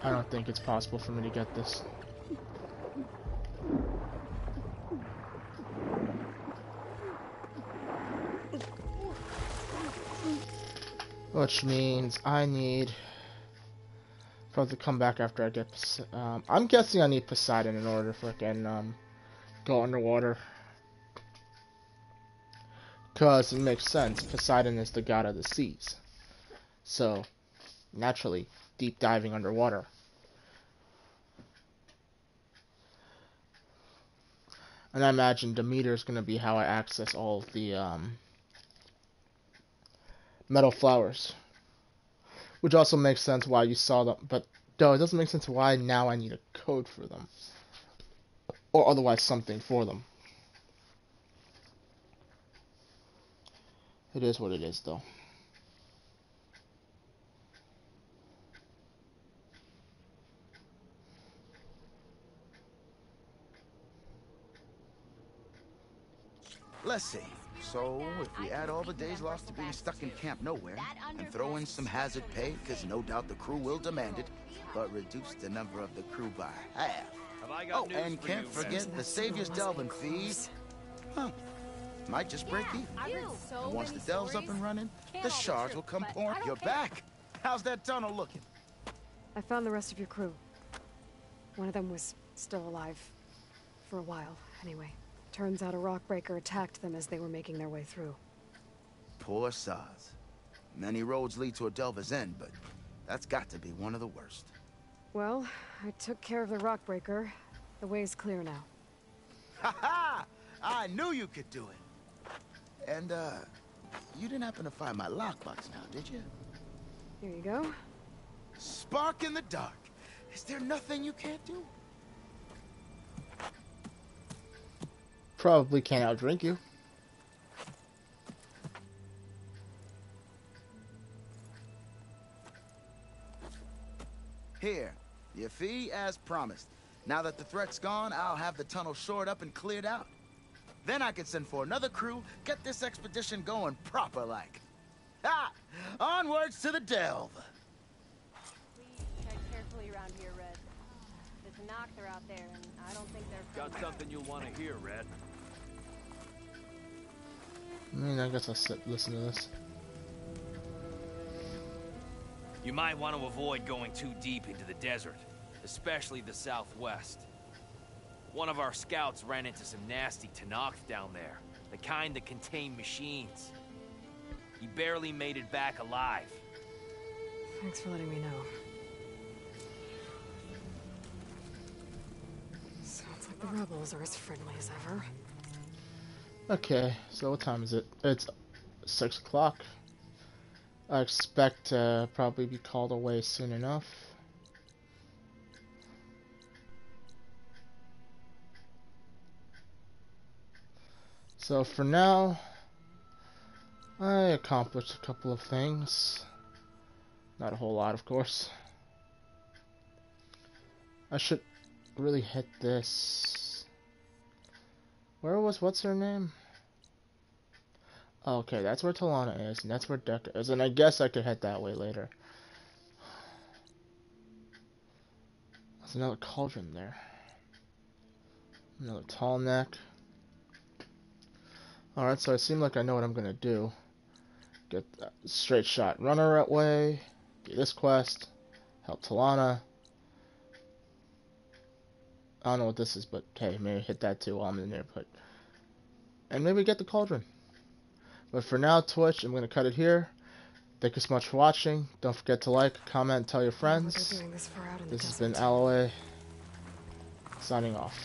I don't think it's possible for me to get this. Which means I need probably to come back after I get. Um, I'm guessing I need Poseidon in order to freaking um, go underwater. Cause it makes sense. Poseidon is the god of the seas, so naturally, deep diving underwater. And I imagine Demeter is going to be how I access all the um, metal flowers. Which also makes sense why you saw them, but no, it doesn't make sense why now I need a code for them. Or otherwise something for them. It is what it is, though. Let's see. So, if we add all the days lost to being stuck in camp nowhere, and throw in some hazard pay, because no doubt the crew will demand it, but reduce the number of the crew by half. Have I got Oh, and can't you, forget the Savior's Delving fees. Huh. Might just break even. and once the delve's up and running, the shards will come pouring. You're back. How's that tunnel looking? I found the rest of your crew. One of them was still alive. For a while, anyway. Turns out a rockbreaker attacked them as they were making their way through. Poor sods. Many roads lead to a delver's end, but that's got to be one of the worst. Well, I took care of the rockbreaker. The way's clear now. Ha ha! I knew you could do it. And, uh, you didn't happen to find my lockbox now, did you? Here you go. Spark in the dark. Is there nothing you can't do? Probably can't outdrink you. Here, your fee as promised. Now that the threat's gone, I'll have the tunnel shored up and cleared out. Then I can send for another crew, get this expedition going proper like. Ha! Onwards to the delve. Tenakth out there, and I don't think they're Got something you'll want to hear, Red. I mean, I guess I'll sit, listen to this. You might want to avoid going too deep into the desert, especially the southwest. One of our scouts ran into some nasty Tenakth down there, the kind that contain machines. He barely made it back alive. Thanks for letting me know. Sounds like the rebels are as friendly as ever. Okay, so what time is it? It's 6 o'clock. I expect to probably be called away soon enough. So for now, I accomplished a couple of things. Not a whole lot, of course. I should really hit this. Where was what's her name? Okay, that's where Talanah is, and that's where Decker is, and I guess I could head that way later. There's another cauldron there. Another tall neck. Alright, so it seems like I know what I'm gonna do. Get straight shot runner that way, do this quest, help Talanah. I don't know what this is, but hey, maybe hit that too while I'm in there, but and maybe get the cauldron. But for now, Twitch, I'm going to cut it here. Thank you so much for watching. Don't forget to like, comment, tell your friends. This, this has been Aloy. signing off.